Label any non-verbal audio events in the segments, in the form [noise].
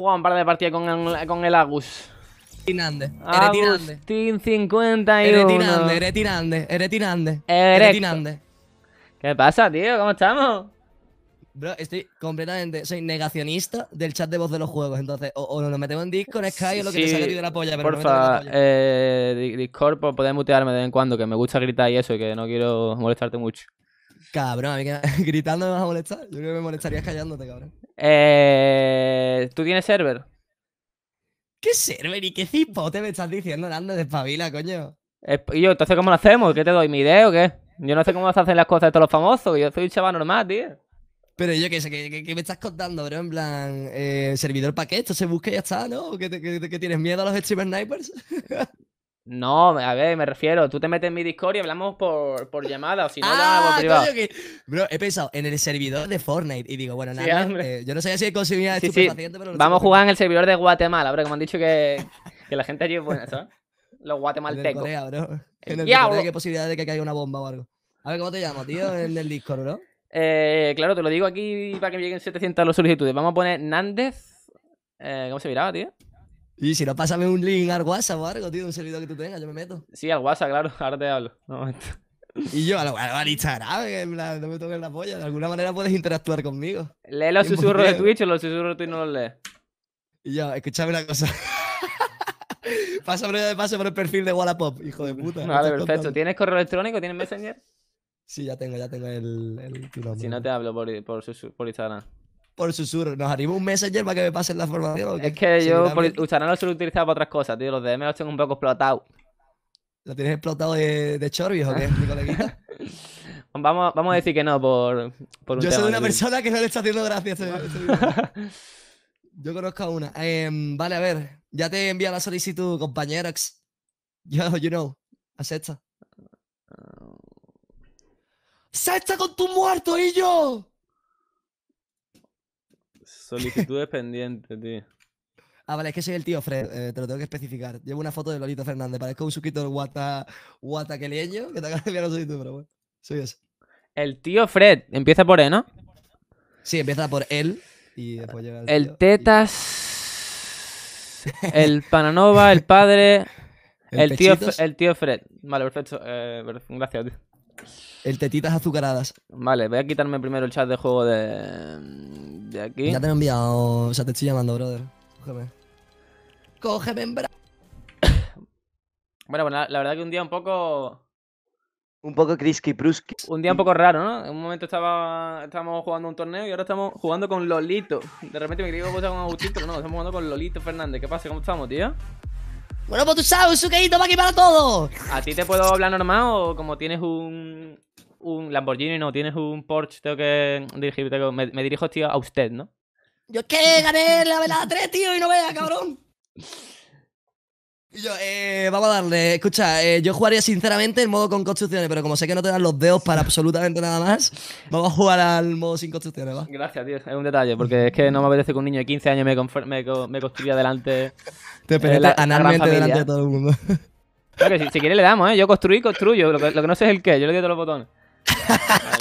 jugado un par de partidas con el, con el Agus. Tirande. Agustín 51. Eres tirande, eres tirande, eres tirande. Eres- Eres tirande. ¿Qué pasa, tío? ¿Cómo estamos? Bro, estoy completamente, soy negacionista del chat de voz de los juegos, entonces, o, o nos metemos en Discord, Sky o lo que te Sí, salga a ti de la polla, pero no Porfa, la polla. eh, Di- Discord, pues, podés mutearme de vez en cuando, que me gusta gritar y eso, y que no quiero molestarte mucho. Cabrón, a mí que [laughs] gritando me vas a molestar. Yo creo que me molestarías callándote, cabrón. Eh, ¿Tú tienes server? ¿Qué server y qué cipote me estás diciendo, Nando? Despabila, coño. Eh, y yo, entonces, ¿cómo lo hacemos? ¿Qué te doy? ¿Mi idea o qué? Yo no sé cómo se hacen las cosas de todos los famosos, yo soy un chaval normal, tío. Pero yo qué sé, ¿qué, me estás contando, bro? En plan, eh, servidor para qué, esto se busca y ya está, ¿no? ¿Que, te- que- que tienes miedo a los streamer snipers? [laughs] No, a ver, me refiero, tú te metes en mi Discord y hablamos por, por llamada, o si no, ah, privado. que... Bro, he pensado en el servidor de Fortnite y digo, bueno, Sí, nada, hombre. eh, yo no sabía si consumía Sí, sí, pero... Vamos a jugar en el servidor de Guatemala, bro, que me han dicho que, que la gente allí es buena, ¿sabes? Los En el de guatemaltecos. Corea, bro. El En el. Corea, ¿qué posibilidad de que caiga una bomba o algo? A ver, ¿cómo te llamo, tío? En el Discord, bro. Eh, claro, te lo digo aquí para que me lleguen 700 las solicitudes. Vamos a poner Nández. Eh, ¿Cómo se miraba, tío? Y si no, pásame un link al WhatsApp o algo, tío, un servidor que tú tengas, yo me meto. Sí, al WhatsApp, claro. [laughs] Ahora te hablo. Momento. Y yo, a lo al Instagram, que en plan, no me toques la polla. De alguna manera puedes interactuar conmigo. ¿Lee los susurros de. Twitch o los susurros de Twitch no los lees? Y yo, escúchame una cosa. [laughs] Pásame de paso por el perfil de Wallapop, hijo de puta. ¿qué Vale, perfecto. contando? ¿Tienes correo electrónico? ¿Tienes Messenger? Sí, ya tengo, ya tengo el, el tu nombre. Si no te hablo por, por, por Instagram. Por susurro. ¿Nos animó un messenger para que me pasen la formación? Es que yo por lo suelo utilizar para otras cosas, tío. Los DM los tengo un poco explotados. ¿Lo tienes explotado de, de o qué, mi coleguita? [laughs] Vamos, vamos a decir que no por, por un Yo tema soy una persona que no le está haciendo gracia este- [laughs] este. Yo conozco a una. Em, vale, a ver. Ya te enviado la solicitud, compañeros. Yo, you know. Acepta. ¡Acepta con tu muerto y yo! Solicitudes pendientes, tío. Ah, vale, es que soy el tío Fred, eh, te lo tengo que especificar. Llevo una foto de Lolito Fernández, parezco un del guata, guataqueleño que te acaba de enviar la solicitud, pero bueno. Soy ese. El tío Fred, empieza por E, ¿no? Sí, empieza por él y después llega el, El tío, y- Tetas. El Pananova, el padre. [laughs] El El tío, el tío Fred. Vale, perfecto. Eh, gracias, tío. El tetitas azucaradas. Vale, voy a quitarme primero el chat de juego de. De aquí. Ya te lo he enviado, o sea, te estoy llamando, brother. Cógeme. Cógeme en bra... Bueno, pues la, la verdad que un día un poco. Un poco Krisky Pruski. Un día un poco raro, ¿no? En un momento estaba, estábamos jugando un torneo y ahora estamos jugando con Lolito. De repente me creí que iba a jugar con Agustín, pero no, estamos jugando con Lolito Fernández. ¿Qué pasa? ¿Cómo estamos, tío? Bueno, pues tú sabes, un suqueíto va aquí para todo. ¿A ti te puedo hablar normal o como tienes un. Un Lamborghini, no, tienes un Porsche, tengo que dirigir, tengo- me, me dirijo, tío, a usted, ¿no? Yo es que gané la velada 3, tío, y no veas, cabrón. Y yo, eh, vamos a darle. Escucha, eh, yo jugaría sinceramente el modo con construcciones, pero como sé que no te dan los dedos para absolutamente nada más, vamos a jugar al modo sin construcciones, ¿va? Gracias, tío, es un detalle, porque es que no me apetece que un niño de 15 años me, me, co- me construya delante. Te la- penetra la gran analmente familia. delante de todo el mundo. [laughs] Claro que si, si quiere le damos, ¿eh? Yo construí, construyo, lo que, lo que no sé es el qué, yo le doy todos los botones. [laughs]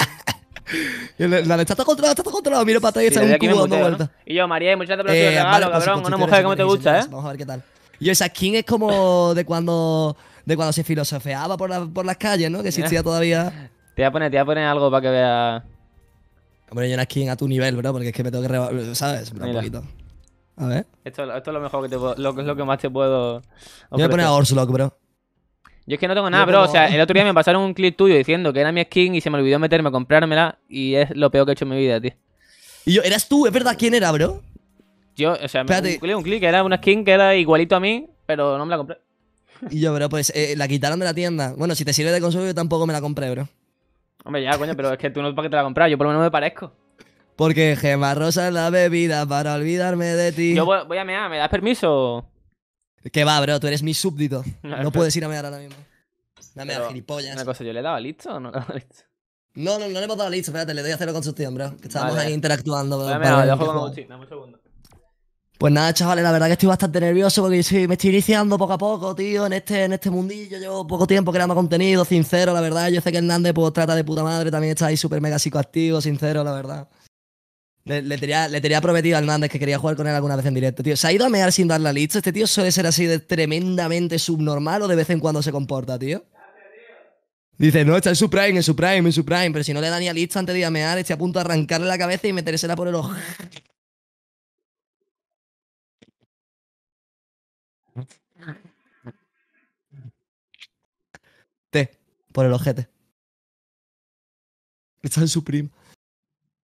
Y le- Dale, está todo controlado, está todo controlado. Miro para atrás y está un cubo dando ¿no? vueltas. Y yo, María, muchas gracias por Eh, el regalo, pues, cabrón. Una mujer, ¿cómo te gusta, eh? Vamos a ver qué tal. Y esa skin es como de cuando, de cuando se filosofeaba por, la- por las calles, ¿no? Que existía todavía. Te voy a poner, te voy a poner algo para que veas. Hombre, yo una skin a tu nivel, bro, porque es que me tengo que reba- ¿sabes? Un poquito. A ver. Esto, esto es lo mejor que te puedo, lo, lo que más te puedo. Yo voy a poner a ofrecer. Orslock, bro. Yo es que no tengo nada, Yo bro. O sea, el otro día me pasaron un clip tuyo diciendo que era mi skin y se me olvidó meterme a comprármela y es lo peor que he hecho en mi vida, tío. Y yo, ¿eras tú? ¿Es verdad quién era, bro? Yo, o sea, me- Espérate. un que era una skin que era igualito a mí, pero no me la compré. Y yo, bro, pues eh, la quitaron de la tienda. Bueno, si te sirve de consuelo, yo tampoco me la compré, bro. Hombre, ya, coño, pero es que tú no para qué te la compras, yo por lo menos me parezco. Porque Gema Rosa es la bebida para olvidarme de ti. Yo voy, voy a mear, ¿me das permiso? Que va, bro, tú eres mi súbdito. [laughs] No puedes ir a mear ahora mismo. Dame a Pero, gilipollas. Una cosa, ¿yo le daba listo o no le daba listo? No, no, no le hemos dado listo. Espérate, le doy a cero construcción, bro. Que estábamos Vale. ahí interactuando. bro, a para yo juego con dame un segundo. Pues nada, chavales, la verdad que estoy bastante nervioso porque sí, me estoy iniciando poco a poco, tío, en este, en este mundillo. Llevo poco tiempo creando contenido, sincero, la verdad. Yo sé que Hernández pues trata de puta madre, también está ahí súper mega psicoactivo, sincero, la verdad. Le, le tenía, le tenía prometido a Hernández que quería jugar con él alguna vez en directo, tío. ¿Se ha ido a mear sin dar la lista? ¿Este tío suele ser así de tremendamente subnormal o de vez en cuando se comporta, tío? Dice, no, está en su prime, en su prime, en su prime. Pero si no le da ni a lista antes de ir a mear, estoy a punto de arrancarle la cabeza y metérsela por el ojo. T, por el ojete. Está en su prime.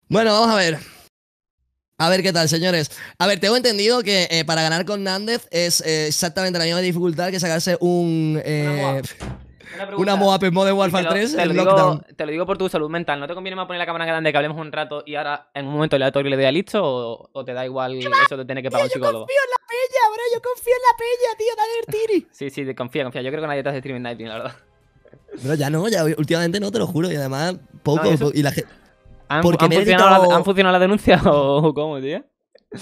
Bueno, vamos a ver. A ver qué tal, señores. A ver, tengo entendido que eh, para ganar con Nández es eh, exactamente la misma dificultad que sacarse un. eh, Una Moab en Modern Warfare te lo, 3 te lo digo, Lockdown. te lo digo por tu salud mental. ¿No te conviene más poner la cámara grande que hablemos un rato y ahora en un momento aleatorio le dé a listo o, o te da igual eso de tener que pagar un psicólogo? en la peña, bro. Yo confío en la peña, tío. Dale el tiri. Sí, sí, confía, confía. Yo creo que nadie te hace streaming nighting, la verdad. Pero ya no, ya últimamente no, te lo juro. Y además, poco. No, ¿y eso? po- y la gente. ¿Han, Porque funcionado la- ¿Han funcionado las denuncias [laughs] o cómo, tío?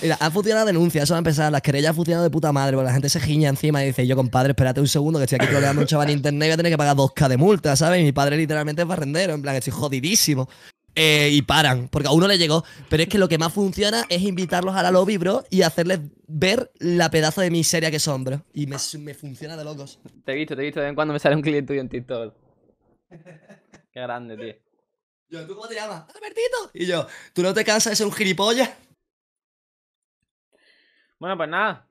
Mira, ha funcionado la denuncia, eso va a empezar. Las querellas han funcionado de puta madre, porque la gente se giña encima y dice, yo compadre, espérate un segundo, que estoy aquí troleando a un chaval en internet y voy a tener que pagar 2K de multa, ¿sabes? Y mi padre literalmente es barrendero, en plan, estoy jodidísimo. Eh, y paran, porque a uno le llegó. Pero es que lo que más funciona es invitarlos a la lobby, bro, y hacerles ver la pedazo de miseria que son, bro. Y me, me funciona de locos. Te he visto, te he visto. De vez en cuando me sale un cliente tuyo en TikTok. [laughs] Qué grande, tío. Yo, ¿tú cómo te llamas? Albertito. Y yo, ¿tú no te cansas de ser un gilipollas? Bueno, pues nada.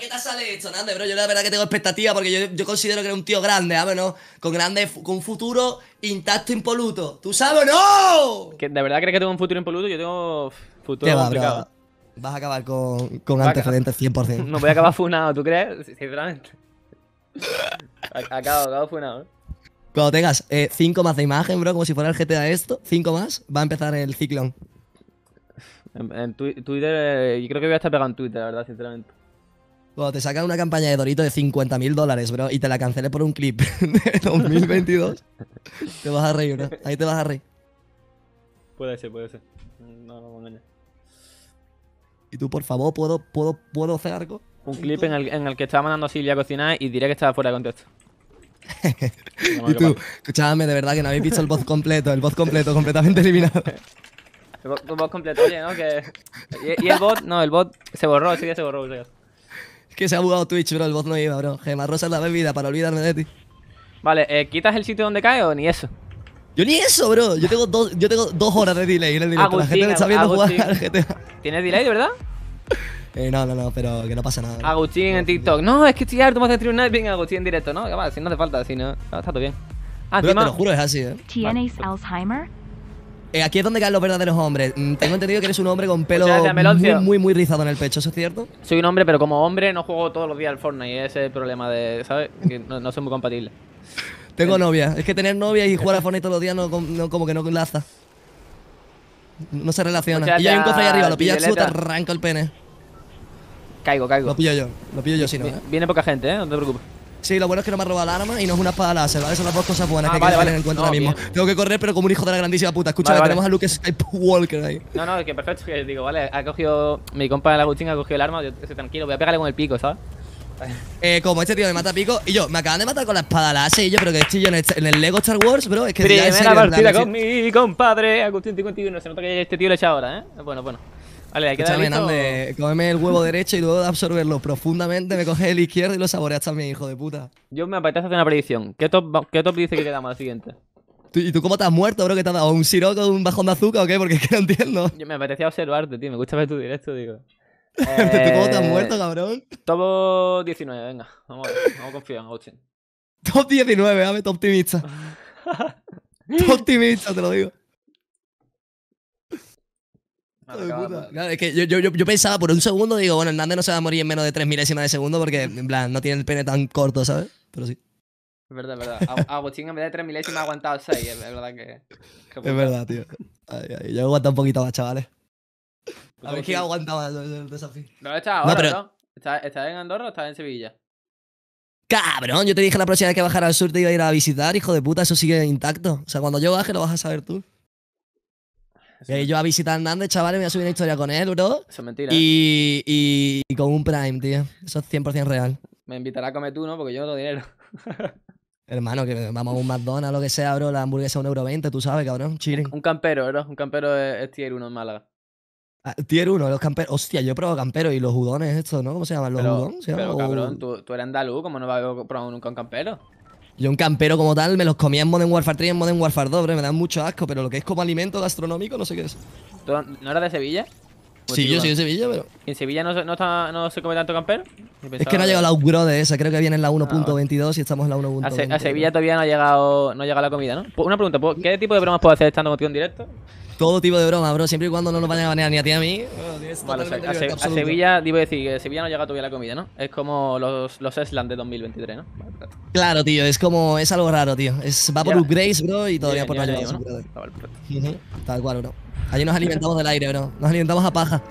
¿Qué te sale esto, Nande, bro? Yo la verdad que tengo expectativa porque yo, yo considero que eres un tío grande, ¿sabes? ¿no? Con grande, con un futuro intacto, impoluto. ¿Tú sabes o no? ¿Que ¿De verdad crees que tengo un futuro impoluto? Yo tengo futuro ¿Qué va, complicado. bro? Vas a acabar con, con Va a antecedentes 100%. [laughs] No voy a acabar funado, ¿tú crees? Sinceramente. [laughs] A- Acabo, acabo funado. ¿eh? Cuando tengas 5 más de imagen, bro, como si fuera el GTA esto, 5 más, va a empezar el ciclón. En, en Twi- Twitter, eh, yo creo que voy a estar pegado en Twitter, la verdad, sinceramente. Cuando te sacan una campaña de Dorito de 50 mil dólares, bro, y te la canceles por un clip [laughs] de 2022, te vas a reír, bro. Ahí te vas a reír. Puede ser, puede ser. No, no me engañes. Y tú, por favor, ¿puedo, puedo, puedo hacer algo? Un clip en el, en el que estaba mandando a Silvia a cocinar y diré que estaba fuera de contexto. No, [laughs] Y tú, escuchadme, de verdad que no habéis visto el voz completo, el voz completo, completamente eliminado. [laughs] El bot completo, oye, ¿no? Que... Y, y el bot, no, el bot se borró, ese día se borró. ese día. Es que se ha bugado Twitch, bro, el voz no iba, bro. Gemma Rosa es la bebida para olvidarme de ti. Vale, eh, ¿quitas el sitio donde cae o ni eso? Yo ni eso, bro. Yo tengo dos, yo tengo dos horas de delay en el directo. la gente me está viendo jugar Agustín. al GTA. ¿Tienes delay, de verdad? [laughs] Eh, no, no, no, pero que no pasa nada. bro. Agustín en TikTok. No, es que estoy harto, me hace stream night. Venga, Agustín en directo, ¿no? Que va, si no hace falta, si no. no, está todo bien. Ah, Bro, te lo juro, es así, eh. ¿Tienes Alzheimer? Eh, Aquí es donde caen los verdaderos hombres. Mm, Tengo entendido que eres un hombre con pelo Muchas gracias, muy, Meloncio. muy, muy rizado en el pecho, ¿eso es cierto? Soy un hombre, pero como hombre no juego todos los días al Fortnite. Ese es el problema de, ¿sabes? Que no, no son muy compatibles. Tengo novia. Es que tener novia y jugar a Fortnite todos los días no, no- como que no enlaza. No se relaciona. Muchas y hay un cofre ahí arriba, lo pillas tú, te Violeta. arranca el pene. Caigo, caigo. Lo pillo yo, lo pillo yo si no, Vi- ¿eh? Viene poca gente, ¿eh? No te preocupes. Sí, lo bueno es que no me ha robado el arma y no es una espada láser, ¿vale? Son las dos cosas buenas Ah, que vale, hay que vale. tener en cuenta No, ahora mismo. bien. Tengo que correr, pero como un hijo de la grandísima puta. Escucha, Vale, tenemos a Luke Skywalker ahí. No, no, que perfecto. Que digo, vale, ha cogido. Mi compa el Agustín ha cogido el arma. Yo estoy tranquilo, voy a pegarle con el pico, ¿sabes? Eh, como este tío me mata a pico y yo, me acaban de matar con la espada láser y yo, pero que estoy yo en el, en el Lego Star Wars, bro. Es que Primera partida con mi compadre Agustín 51. Se nota que este tío le echa ahora, ¿eh? Bueno, bueno. Vale, hay que Escúchame. Nande, cómeme el huevo derecho y luego de absorberlo profundamente me coges el izquierdo y lo saboreas también, hijo de puta. Yo me apetece hacer una predicción. ¿Qué top, ¿Qué top dice que quedamos al siguiente? ¿Tú- ¿Y tú cómo te has muerto, bro? ¿Que te has dado un siro con un bajón de azúcar o qué? Porque es que no entiendo. Yo me apetecía observarte, tío. Me gusta ver tu directo, digo. [laughs] ¿Tú cómo te has Eh, muerto, cabrón? Top 19, venga. Vamos a ver. Vamos a confiar en Agustín. Top 19, dame top optimista. [laughs] top optimista, te lo digo. Vale, Hijo de acabamos. puta. Claro, es que yo, yo, yo, pensaba por un segundo, digo, bueno, Hernández no se va a morir en menos de 3 milésimas de segundo porque, en plan, no tiene el pene tan corto, ¿sabes? Pero sí, Es verdad, es verdad. Agu- [laughs] Agustín en vez de 3 milésimas ha aguantado 6. Es verdad que. que es verdad, tío. Ay, ay, yo aguanta un poquito más, chavales. A ver quién Agustín. aguanta más el desafío. ¿Dónde estás ahora, pero- bro? ¿Estás estás en Andorra o estás en Sevilla? Cabrón, yo te dije la próxima vez que bajara al sur te iba a ir a visitar, hijo de puta, eso sigue intacto. O sea, cuando yo baje lo vas a saber tú. Y yo a visitar a Hernández, chavales, me voy a subir una historia con él, bro. Eso es mentira. ¿eh? Y, y, y con un Prime, tío. Eso es 100% real. Me invitará a comer tú, ¿no? Porque yo no tengo dinero. [laughs] Hermano, que vamos a un McDonald's, lo que sea, bro, la hamburguesa a 1,20€, tú sabes, cabrón, chilling. Un campero, bro. Un campero es, es tier 1 en Málaga. Ah, tier 1, los camperos. Hostia, yo he probado camperos y los judones estos, ¿no? ¿Cómo se llaman? ¿Los Pero, judones? ¿Se pero cabrón, tú, tú eres andaluz, ¿cómo no vas a probar nunca un campero? Yo un campero como tal me los comía en Modern Warfare 3 y en Modern Warfare 2, bro, me dan mucho asco, pero lo que es como alimento gastronómico no sé qué es. ¿Tú ¿No eras de Sevilla? Pues Sí, yo igual. soy de Sevilla, pero... ¿Y en Sevilla no, se- no, está- no se come tanto campero? Yo Es que no ha llegado la upgrade de esa, creo que viene en la vale. 1.22 y estamos en la 1.20. A, Se- a Sevilla todavía no ha llegado no ha llegado la comida, ¿no? Pues Una pregunta, ¿puedo- ¿qué tipo de bromas puedo hacer estando contigo en directo? Todo tipo de broma, bro, siempre y cuando no nos vayan a banear ni a ti ni a mí. tienes Vale, o sea, a, Se- a. Sevilla, digo decir, que Sevilla no llega todavía la comida, ¿no? Es como los, los Esland de 2023, ¿no? Vale, perfecto. Claro, tío, es como... Es algo raro, tío. Es, va por upgrades, bro, y todavía por no su ¿no? vale, Tal cual, bro. Allí nos alimentamos del aire, bro. Nos alimentamos a paja.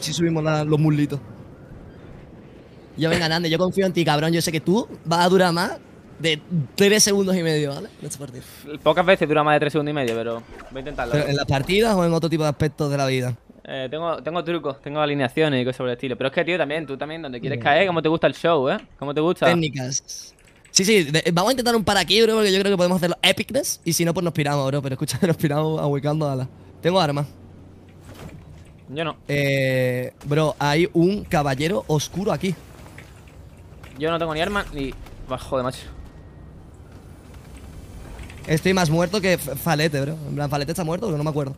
Si subimos la- los muslitos. Yo venga, Nande, yo confío en ti, cabrón. Yo sé que tú vas a durar más de 3 segundos y medio, ¿vale? En este partido. Pocas veces dura más de 3 segundos y medio, pero voy a intentarlo. Pero en las partidas o en otro tipo de aspectos de la vida. Eh, tengo, tengo trucos, tengo alineaciones y cosas por el estilo. Pero es que, tío, también, tú también, donde quieres caer, ¿cómo te gusta el show, eh? ¿Cómo te gusta? Técnicas. Sí, sí, de- vamos a intentar un para aquí, bro, porque yo creo que podemos hacerlo epicness. Y si no, pues nos piramos, bro. Pero escucha, [laughs] nos piramos ahuecando alas. Tengo armas. Yo no. Eh, bro, hay un caballero oscuro aquí. Yo no tengo ni arma ni. Bah, Joder, macho. Estoy más muerto que Falete, bro. En plan, Falete está muerto, pero no me acuerdo.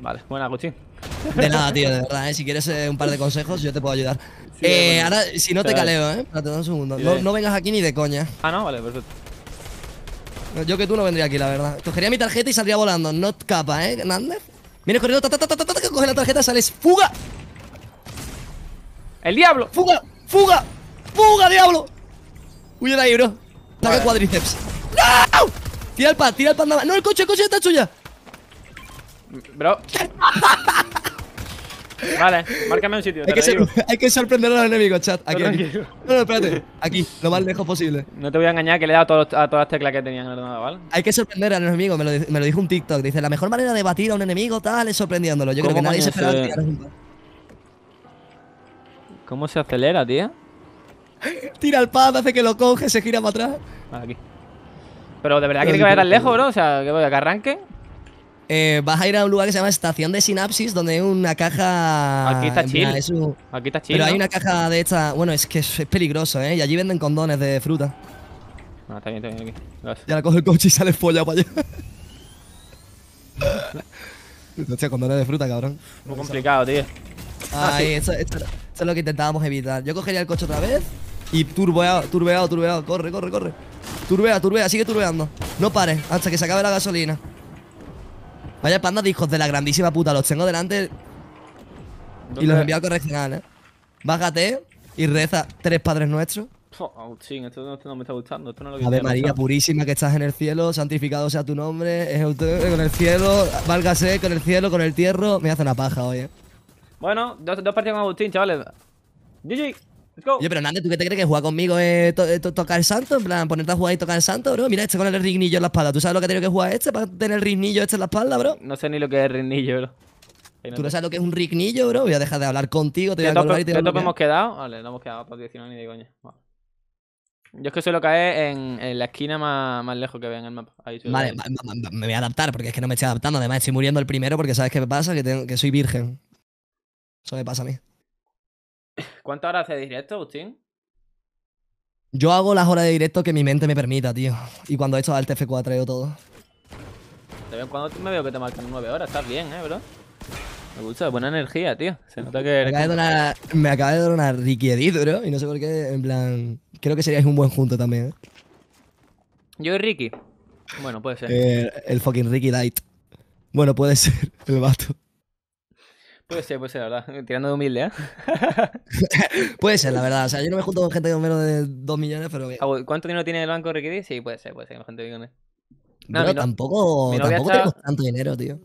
Vale, buena, Agustín. De nada, tío, de verdad, ¿eh? Si quieres eh, un par de consejos, yo te puedo ayudar. Sí, eh, ahora, si no te caleo, ¿eh? Espérate un segundo. No, vengas aquí ni de coña. Ah, no, vale, perfecto. Yo que tú no vendría aquí, la verdad. Cogería mi tarjeta y saldría volando. No capa, ¿eh, Hernández? Vienes corriendo, ta, ta, ta, ta, ta, ta, coges la tarjeta, sales. ¡Fuga! ¡El diablo! ¡Fuga! ¡Fuga! ¡Fuga, diablo! Huye de ahí, bro. Saca Vale. ¡No! Tira el pad, tira el pad nada más. No, el coche, el coche está suya. Bro. [laughs] vale, márcame un sitio. Hay te que, digo. hay que sorprender a los enemigos, chat. Aquí, No, aquí. No, no, espérate. Aquí, lo más lejos posible. No te voy a engañar que le he dado a, todas las teclas que tenía en el ordenador, ¿vale? Hay que sorprender a los enemigos, me lo, me lo dijo un TikTok. Dice, la mejor manera de batir a un enemigo tal es sorprendiéndolo. Yo creo que ¿Cómo nadie se esperaba se- un pad. ¿Cómo se acelera, tío? Tira el pad, hace que lo coge, se gira para atrás. Vale, aquí. Pero de verdad Pero quiere que vaya tan lejos, bro. O sea, que voy a que arranque. Eh, vas a ir a un lugar que se llama Estación de Sinapsis, donde hay una caja. Aquí está chill. es un- Aquí está chido. Pero hay una caja de esta. Bueno, es que es, peligroso, ¿eh? Y allí venden condones de fruta. No, está bien, está bien aquí. Gracias. Ya le coge el coche y sale folla para allá. [laughs] Hostia, condones de fruta, cabrón. Muy complicado, tío. Ay, eso, esto- eso es lo que intentábamos evitar. Yo cogería el coche otra vez y turbeado, turbeado, turbeado. Corre, corre, corre. Turbea, turbea, sigue turbeando. No pares hasta que se acabe la gasolina. Vaya panda de hijos de la grandísima puta. Los tengo delante y los ¿Dónde- envío al correccional, ¿eh? Bájate y reza tres padres nuestros. Oh, Agustín, esto no, esto no me está gustando. Esto no es lo que Ave María purísima que estás en el cielo, santificado sea tu nombre, es usted con el cielo, válgase con el cielo, con el tierro. Me hace una paja hoy, eh. Bueno, dos, dos partidos con Agustín, chavales. GG. Oye, pero Hernández, ¿tú qué te crees que jugar conmigo es to- eh, to- tocar el santo? En plan, ponerte a jugar y tocar el santo, bro. Mira, este con el rignillo en la espalda. ¿Tú sabes lo que ha tenido que jugar este para tener el rignillo este en la espalda, bro? No sé ni lo que es Rinillo, bro. Ahí no ¿Tú no sabes lo que es un rignillo, bro? Voy a dejar de hablar contigo, te voy ¿Qué a colgar y te voy a tope hemos quedado? Vale, no hemos quedado para 19 ni de coña. Vale. Yo es que suelo caer en, en la esquina más, más lejos que vean el mapa. Ahí Vale, caer. va- va- va- me voy a adaptar porque es que no me estoy adaptando. Además, estoy muriendo el primero porque sabes qué me pasa, que, tengo- que soy virgen. Eso me pasa a mí. ¿Cuántas horas hace directo, Agustín? Yo hago las horas de directo que mi mente me permita, tío. Y cuando he hecho al TF4 o todo. De vez en cuando me veo que te marcan 9 horas. Estás bien, eh, bro. Me gusta, buena energía, tío. Se nota que Me acaba de donar, me acaba de donar Ricky Edith, bro. Y no sé por qué, en plan. Creo que seríais un buen junto también, ¿eh? Yo y Ricky. Bueno, puede ser. Eh, el fucking Ricky Light. Bueno, puede ser, [laughs] el vato. Puede ser, puede ser, la verdad. Tirando de humilde, ¿eh? [laughs] Puede ser, la verdad. O sea, yo no me junto con gente con menos de 2 millones, pero. bien. Ah, ¿Cuánto dinero tiene el banco Ricky? Sí, puede ser, puede ser. que la gente diga, ¿no? Mi no- tampoco, tampoco está- tenemos tanto dinero, tío.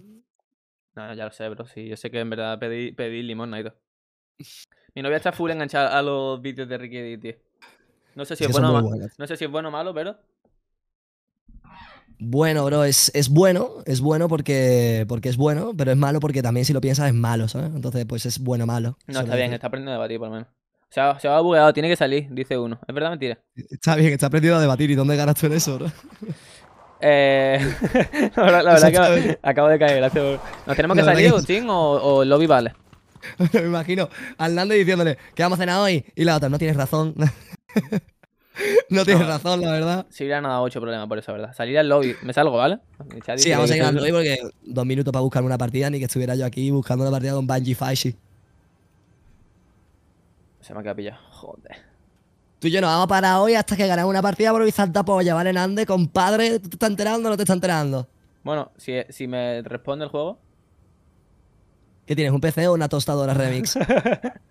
No, ya lo sé, bro. Sí, yo sé que en verdad pedí, pedí limón, todo. Mi novia está full enganchada a los vídeos de Ricky Edit, tío. No sé si es son bueno o muy ma- buenos. No sé si es bueno o malo, pero. Bueno, bro, es, es bueno, es bueno porque, porque es bueno, pero es malo porque también si lo piensas es malo, ¿sabes? Entonces, pues es bueno malo. No, está bien, está aprendiendo a debatir por lo menos. Se ha, se ha bugueado, tiene que salir, dice uno. ¿Es verdad mentira? Está bien, está aprendido a debatir. ¿Y dónde ganas tú en eso, bro? Eh, [laughs] la verdad, la verdad que acabo de caer, gracias. por- ¿Nos tenemos que La salir, Agustín, o, o el lobby vale? [laughs] Me imagino a Hernández diciéndole, ¿qué vamos a cenar hoy? Y la otra, no tienes razón. [laughs] [laughs] no tienes razón, la verdad. Si hubiera nada ocho problemas por eso, ¿verdad? Salir al lobby, me salgo, ¿vale? Sí, vamos a ir al lobby porque dos minutos para buscarme una partida, ni que estuviera yo aquí buscando una partida con Bungie Faishi. Se me ha quedado pillado, joder. Tú y yo nos vamos a parar hoy hasta que ganemos una partida por Bizarta Polla, ¿vale, Hernández? Compadre, ¿tú te estás enterando o no te estás enterando? Bueno, si, si me responde el juego, ¿Qué tienes, un PC o una tostadora remix? [laughs]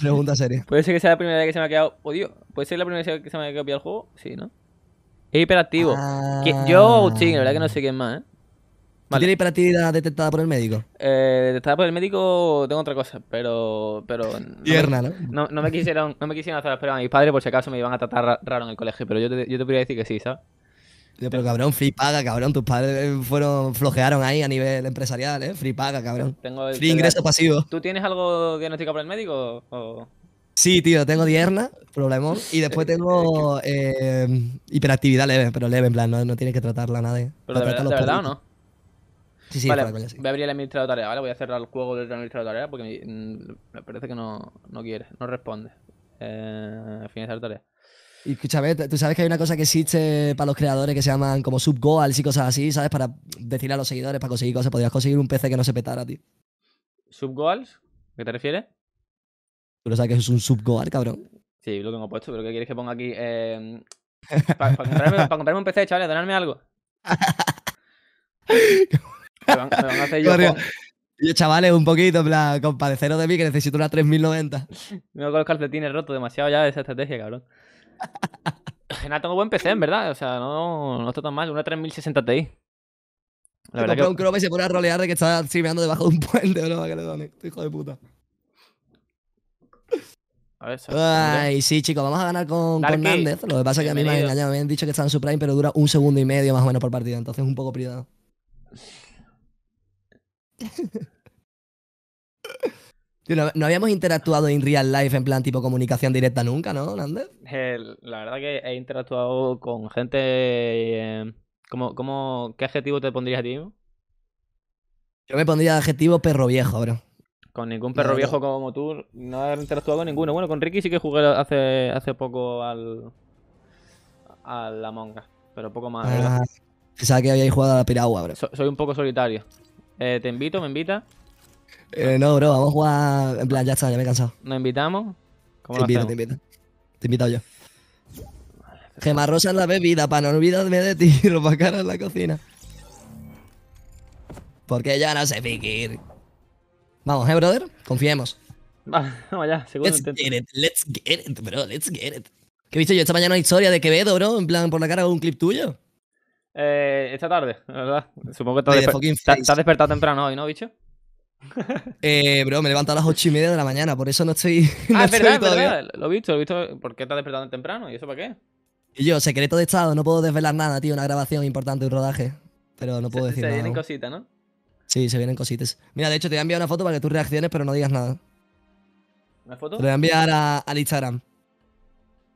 Pregunta seria. puede ser que sea la primera vez que se me ha quedado. Odio, ¿puede ser la primera vez que se me ha quedado pillado el juego? Sí, ¿no? Es hiperactivo. ¿Qui- Yo o Agustín, la verdad que no sé quién más, ¿eh? ¿Tú Vale. tienes hiperactividad detectada por el médico? Eh, detectada por el médico tengo otra cosa, pero. pero no me- Tierna, ¿no? No, no me quisieron, no me quisieron hacer esperar a mis padres por si acaso me iban a tratar ra- raro en el colegio, pero yo te, yo te podría decir que sí, ¿sabes? Pero cabrón, free paga, cabrón. Tus padres eh, fueron, flojearon ahí a nivel empresarial, ¿eh? Free paga, cabrón. Tengo el- Free ingreso pasivo. ¿Tú tienes algo diagnosticado por el médico? O... Sí, tío, tengo dierna, problemón. Y después tengo [laughs] eh, hiperactividad leve, pero leve, en plan, no, no tienes que tratarla nadie. ¿Pero de, verdad, de verdad o no? Sí, sí, vale, coña, sí. voy a abrir el administrador de tarea, ¿vale? Voy a cerrar el juego del administrador de tarea porque me, mm, me parece que no, no quiere, no responde. Eh, finalizar tarea. Y escúchame, tú sabes que hay una cosa que existe para los creadores que se llaman como subgoals y cosas así, ¿sabes? Para decirle a los seguidores, para conseguir cosas. Podrías conseguir un PC que no se petara, tío. ¿Subgoals? ¿Qué te refieres? Tú lo sabes que es un subgoal, cabrón. Sí, lo tengo puesto, pero ¿qué quieres que ponga aquí? Eh, para comprarme, un PC, chavales, donarme algo. [laughs] Me van, me van a hacer yo. Yo, chavales, un poquito, en plan, compadeceros de mí que necesito una 3090. Me voy con los calcetines rotos, demasiado ya de esa estrategia, cabrón. Nada, tengo buen PC, en verdad. O sea, no, no está tan mal. Una 3060 Ti. La verdad compra un que. croma y se pone a rolear de que está streameando debajo de un puente, que le. Hijo de puta. A ver, Ay, sí, chicos, vamos a ganar con, con Nández. Lo que pasa es que a mí me han engañado. Me han dicho que está en su prime, pero dura un segundo y medio más o menos por partida. Entonces un poco privado. [laughs] No, no habíamos interactuado en real life en plan tipo comunicación directa nunca, ¿no, Nández? El- la verdad que he interactuado con gente. eh, ¿cómo, cómo, ¿Qué adjetivo te pondrías a ti mismo? Yo me pondría adjetivo perro viejo, bro. Con ningún La perro viejo como tú, no he interactuado con ninguno. Bueno, con Ricky sí que jugué hace, hace poco al. al Among Us, pero poco más, ¿verdad? Ah, pensaba que habíais jugado a la piragua, bro. So- soy un poco solitario. Eh, te invito, me invita, Eh, no, bro, vamos a jugar. En plan, ya está, ya me he cansado. nos invitamos. ¿Cómo Te lo invito, hacemos? te invito. Te he invitado yo. Gema rosa en la bebida, para no olvidarme de ti, [laughs] ropa cara en la cocina. Porque ya no sé piquir. Vamos, eh, brother, confiemos. [laughs] Vamos allá, segundo Let's intento. get it, let's get it, bro, let's get it. ¿Qué he visto yo esta mañana una historia de Quevedo, bro? En plan, por la cara de un clip tuyo. Eh, esta tarde, la verdad. Supongo que Oye, desper- has despertado temprano hoy, ¿no, bicho? Eh, bro, me he levantado a las ocho y media de la mañana, por eso no estoy. [laughs] no Ah, es verdad, verdad. Lo he visto, lo he visto. ¿Por qué te has despertado tan temprano? ¿Y eso para qué? Y yo, secreto de estado, no puedo desvelar nada, tío, una grabación importante, un rodaje. Pero no puedo se, decir se nada. vienen aún. cositas, ¿no? Sí, se vienen cositas. Mira, de hecho, te voy a enviar una foto para que tú reacciones, pero no digas nada. ¿Una foto? Te voy a enviar a- al Instagram.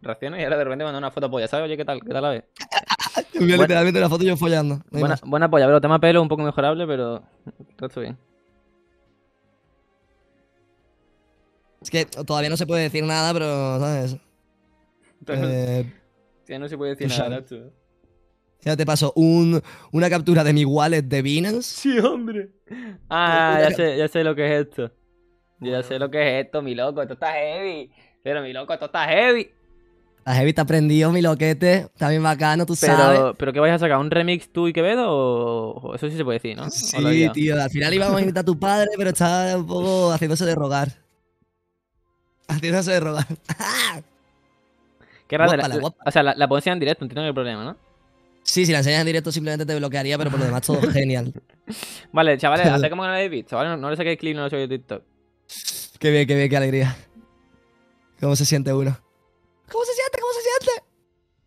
Reacciono y ahora de repente mando una foto polla, ¿sabes? Oye, ¿qué tal? ¿Qué tal la ves? [laughs] Te envío literalmente una foto yo follando. no Buena, buena polla, pero tema pelo un poco mejorable, pero resto bien. Es que todavía no se puede decir nada, pero, ¿sabes? Eh, Ya no se puede decir tú nada. Nacho. ya te paso un, una captura de mi wallet de Binance. Sí, hombre. Ah, ya sé, ya sé lo que es esto. Yo ya sé lo que es esto, mi loco. Esto está heavy. Pero mi loco, esto está heavy. La heavy está prendido, mi loquete. Está bien bacano, tú sabes. Pero, ¿pero qué vais a sacar? ¿Un remix tú y Quevedo? O, eso sí se puede decir, ¿no? ¿O lo he Sí, tío. Al final íbamos a invitar a tu padre, pero está un poco haciéndose de rogar. [laughs] Haciéndose de rogar. Qué raro. Guápala, la-. O sea, la, la puedo enseñar en directo, entiendo que hay problema, ¿no? Sí, si la enseñas en directo simplemente te bloquearía, pero por lo demás todo [laughs] genial. Vale, chavales, [laughs] haced como que no lo habéis visto, ¿vale? No, no le saquéis clip, no lo subáis TikTok. Qué bien, qué bien, qué alegría. ¿Cómo se siente uno? ¿Cómo se siente? ¿Cómo se siente?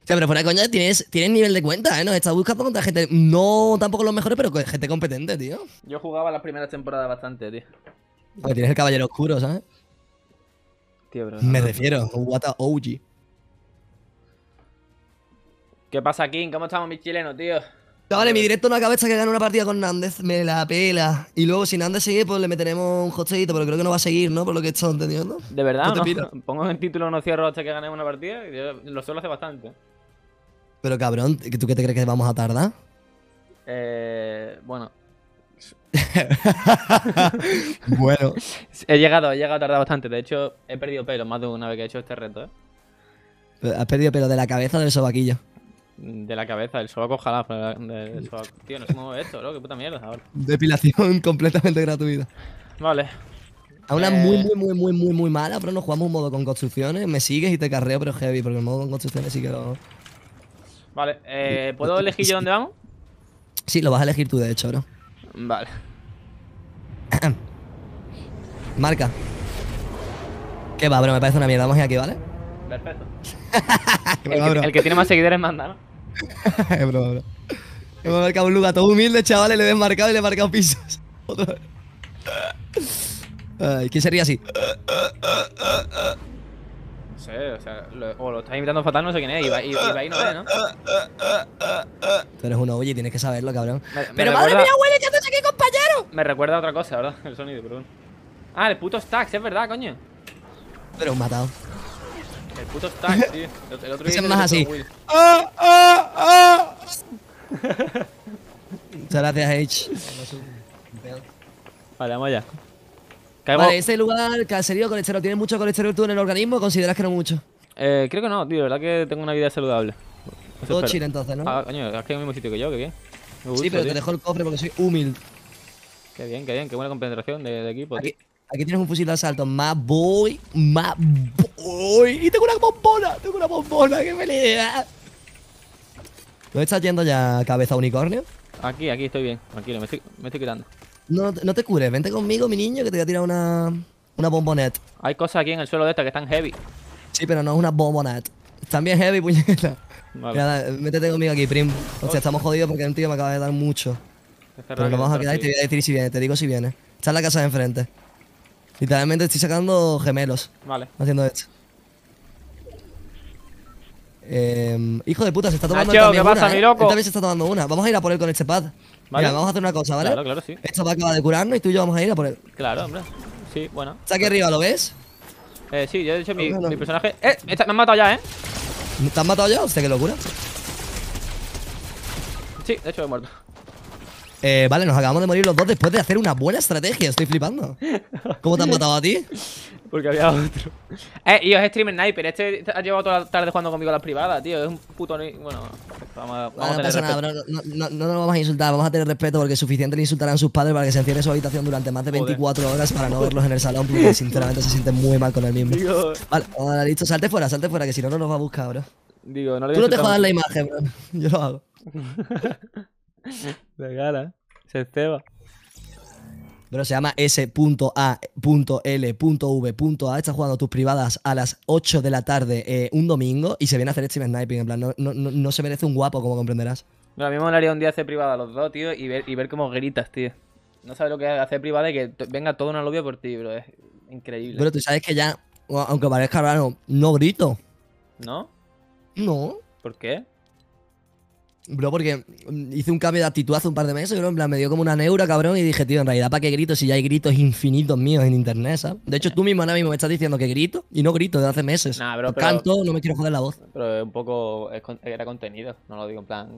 O sea, pero fuera de coña, tienes, tienes nivel de cuenta, ¿eh? Nos estás buscando contra gente, no tampoco los mejores, pero gente competente, tío. Yo jugaba las primeras temporadas bastante, tío. Porque tienes el caballero oscuro, ¿sabes? Tío, pero... Me refiero, what a OG. ¿Qué pasa, King? ¿Cómo estamos, mis chilenos, tío? Vale, mi directo no acaba hasta que gane una partida con Nández. Me la pela. Y luego, si Nández sigue, pues le meteremos un hostito, pero creo que no va a seguir, ¿no? Por lo que he estado entendiendo. ¿De verdad? No ¿no? [laughs] Pongo en título no cierro hasta que ganemos una partida. y yo lo suelo hacer bastante. Pero cabrón, ¿tú qué te crees que vamos a tardar? Eh, bueno, [laughs] bueno. he llegado, he llegado a tardar bastante. De hecho, he perdido pelo más de una vez que he hecho este reto, ¿eh? Has perdido pelo de la cabeza o del sobaquillo. De la cabeza, el sobaco ojalá. sobaco. Tío, no se mueve esto, ¿no? Qué puta mierda ahora. Depilación [laughs] completamente gratuita. Vale. A una Eh. muy, muy, muy, muy, muy, muy mala, pero no jugamos un modo con construcciones. Me sigues y te carreo, pero heavy, porque el modo con construcciones sí que lo. Vale, eh, ¿puedo elegir yo dónde vamos? Sí, lo vas a elegir tú, de hecho, bro. Vale. [clears throat] Marca. ¿Qué va, bro? Me parece una mierda. Vamos a ir aquí, ¿vale? Perfecto. [laughs] ¿Qué El que, bro? el que tiene más seguidores manda, ¿no? [laughs] Es broma, bro. Hemos marcado un lugar todo humilde, chavales. Le he desmarcado y le he marcado pisos. [laughs] Otra vez. Ay, ¿Quién sería así? Sé, o sea, lo, o lo estás imitando fatal, no sé quién es. Ibai, Ibai no es, ¿no? Tú eres un oye, tienes que saberlo, cabrón. Me, me Pero madre mía, huele, ¿qué haces aquí, compañero? me recuerda a otra cosa, ¿verdad? El sonido, bueno. Ah, el puto Stacks, es verdad, coño. Pero un matado. El puto Stacks, [laughs] tío. El, el otro día es más así. [laughs] ¡Ah, ah, ah! Muchas gracias, H. Vale, vamos allá. Caigo- Vale, este lugar, caserío, colesterol. ¿Tienes mucho colesterol tú en el organismo o consideras que no mucho? Eh, creo que no, tío. La verdad que tengo una vida saludable. Eso Todo espero. chile entonces, ¿no? Ah, coño, es que en el mismo sitio que yo, qué bien. Me gusta, sí, pero te dejo el cofre porque soy humilde. Qué bien, qué bien, qué buena compenetración de, de equipo, tío. Aquí, aquí tienes un fusil de asalto. Más boy, más boy. Y tengo una bombona, tengo una bombona, qué felicidad. ¿Dónde estás yendo ya, cabeza unicornio? Aquí, aquí estoy bien, tranquilo, me estoy, me estoy quitando. No, no te cures, vente conmigo, mi niño, que te voy a tirar una, una bombonet. Hay cosas aquí en el suelo de esta que están heavy. Sí, pero no es una bombonet. Están bien heavy, [laughs] puñeta. Vale. Mira, métete conmigo aquí, prim. O sea, estamos jodidos porque un tío me acaba de dar mucho. Este Pero nos vamos a quedar y te voy a decir si viene, te digo si viene. Está en la casa de enfrente. Literalmente estoy sacando gemelos Vale. haciendo esto. Eh, hijo de puta, se está tomando Nacho, él también ¿qué pasa, una, mi ¿eh? loco? Él también se está tomando una. Vamos a ir a por él con este pad. Vale. Mira, vamos a hacer una cosa, ¿vale? Claro, claro, sí. Esto va a acabar de curarnos y tú y yo vamos a ir a por él. Claro, hombre. Sí, bueno. Está aquí arriba, ¿lo ves? Eh, sí, yo he dicho mi, No, no. mi personaje. ¡Eh! esta- me han matado ya, ¿eh? ¿Te has matado ya? Hostia, qué locura. Sí, de hecho he muerto. Eh, vale, nos acabamos de morir los dos después de hacer una buena estrategia. Estoy flipando. ¿Cómo te han matado a ti? [laughs] Porque había otro. Eh, y es streamer sniper. Este ha llevado toda la tarde jugando conmigo a las privadas, tío. Es un puto. ni- Bueno, vamos a, vamos Vale, a no tener pasa nada. No, no, no nos vamos a insultar, vamos a tener respeto porque suficiente le insultarán a sus padres para que se encierre en su habitación durante más de Joder. 24 horas para no verlos en el salón porque sinceramente se sienten muy mal con el mismo. Digo, Vale, vale, listo, salte fuera, salte fuera, que si no, no nos va a buscar, bro. digo, no le Tú no te jodas la imagen, bro. Yo lo hago. [laughs] De gala. Se ceba. Bro, se llama S.A.L.V.A. Está jugando tus privadas a las 8 de la tarde eh, un domingo y se viene a hacer stream sniping. En plan, no, no, no, se merece un guapo, como comprenderás. No, a mí me molaría un día hacer privada a los dos, tío, y ver, y ver cómo gritas, tío. No sabes lo que es hacer privada y que venga toda una novia por ti, bro. Es increíble. Pero tú sabes que ya, aunque parezca raro, no grito. ¿No? No. ¿Por qué? Bro, porque hice un cambio de actitud hace un par de meses, bro. En plan, me dio como una neura, cabrón, y dije, tío, en realidad, ¿para qué grito si ya hay gritos infinitos míos en internet, ¿sabes? De hecho, tú mismo ahora mismo me estás diciendo que grito y no grito desde hace meses. Nah, bro, pero- Canto, no me quiero joder la voz. Pero es un poco. es era contenido. No lo digo en plan.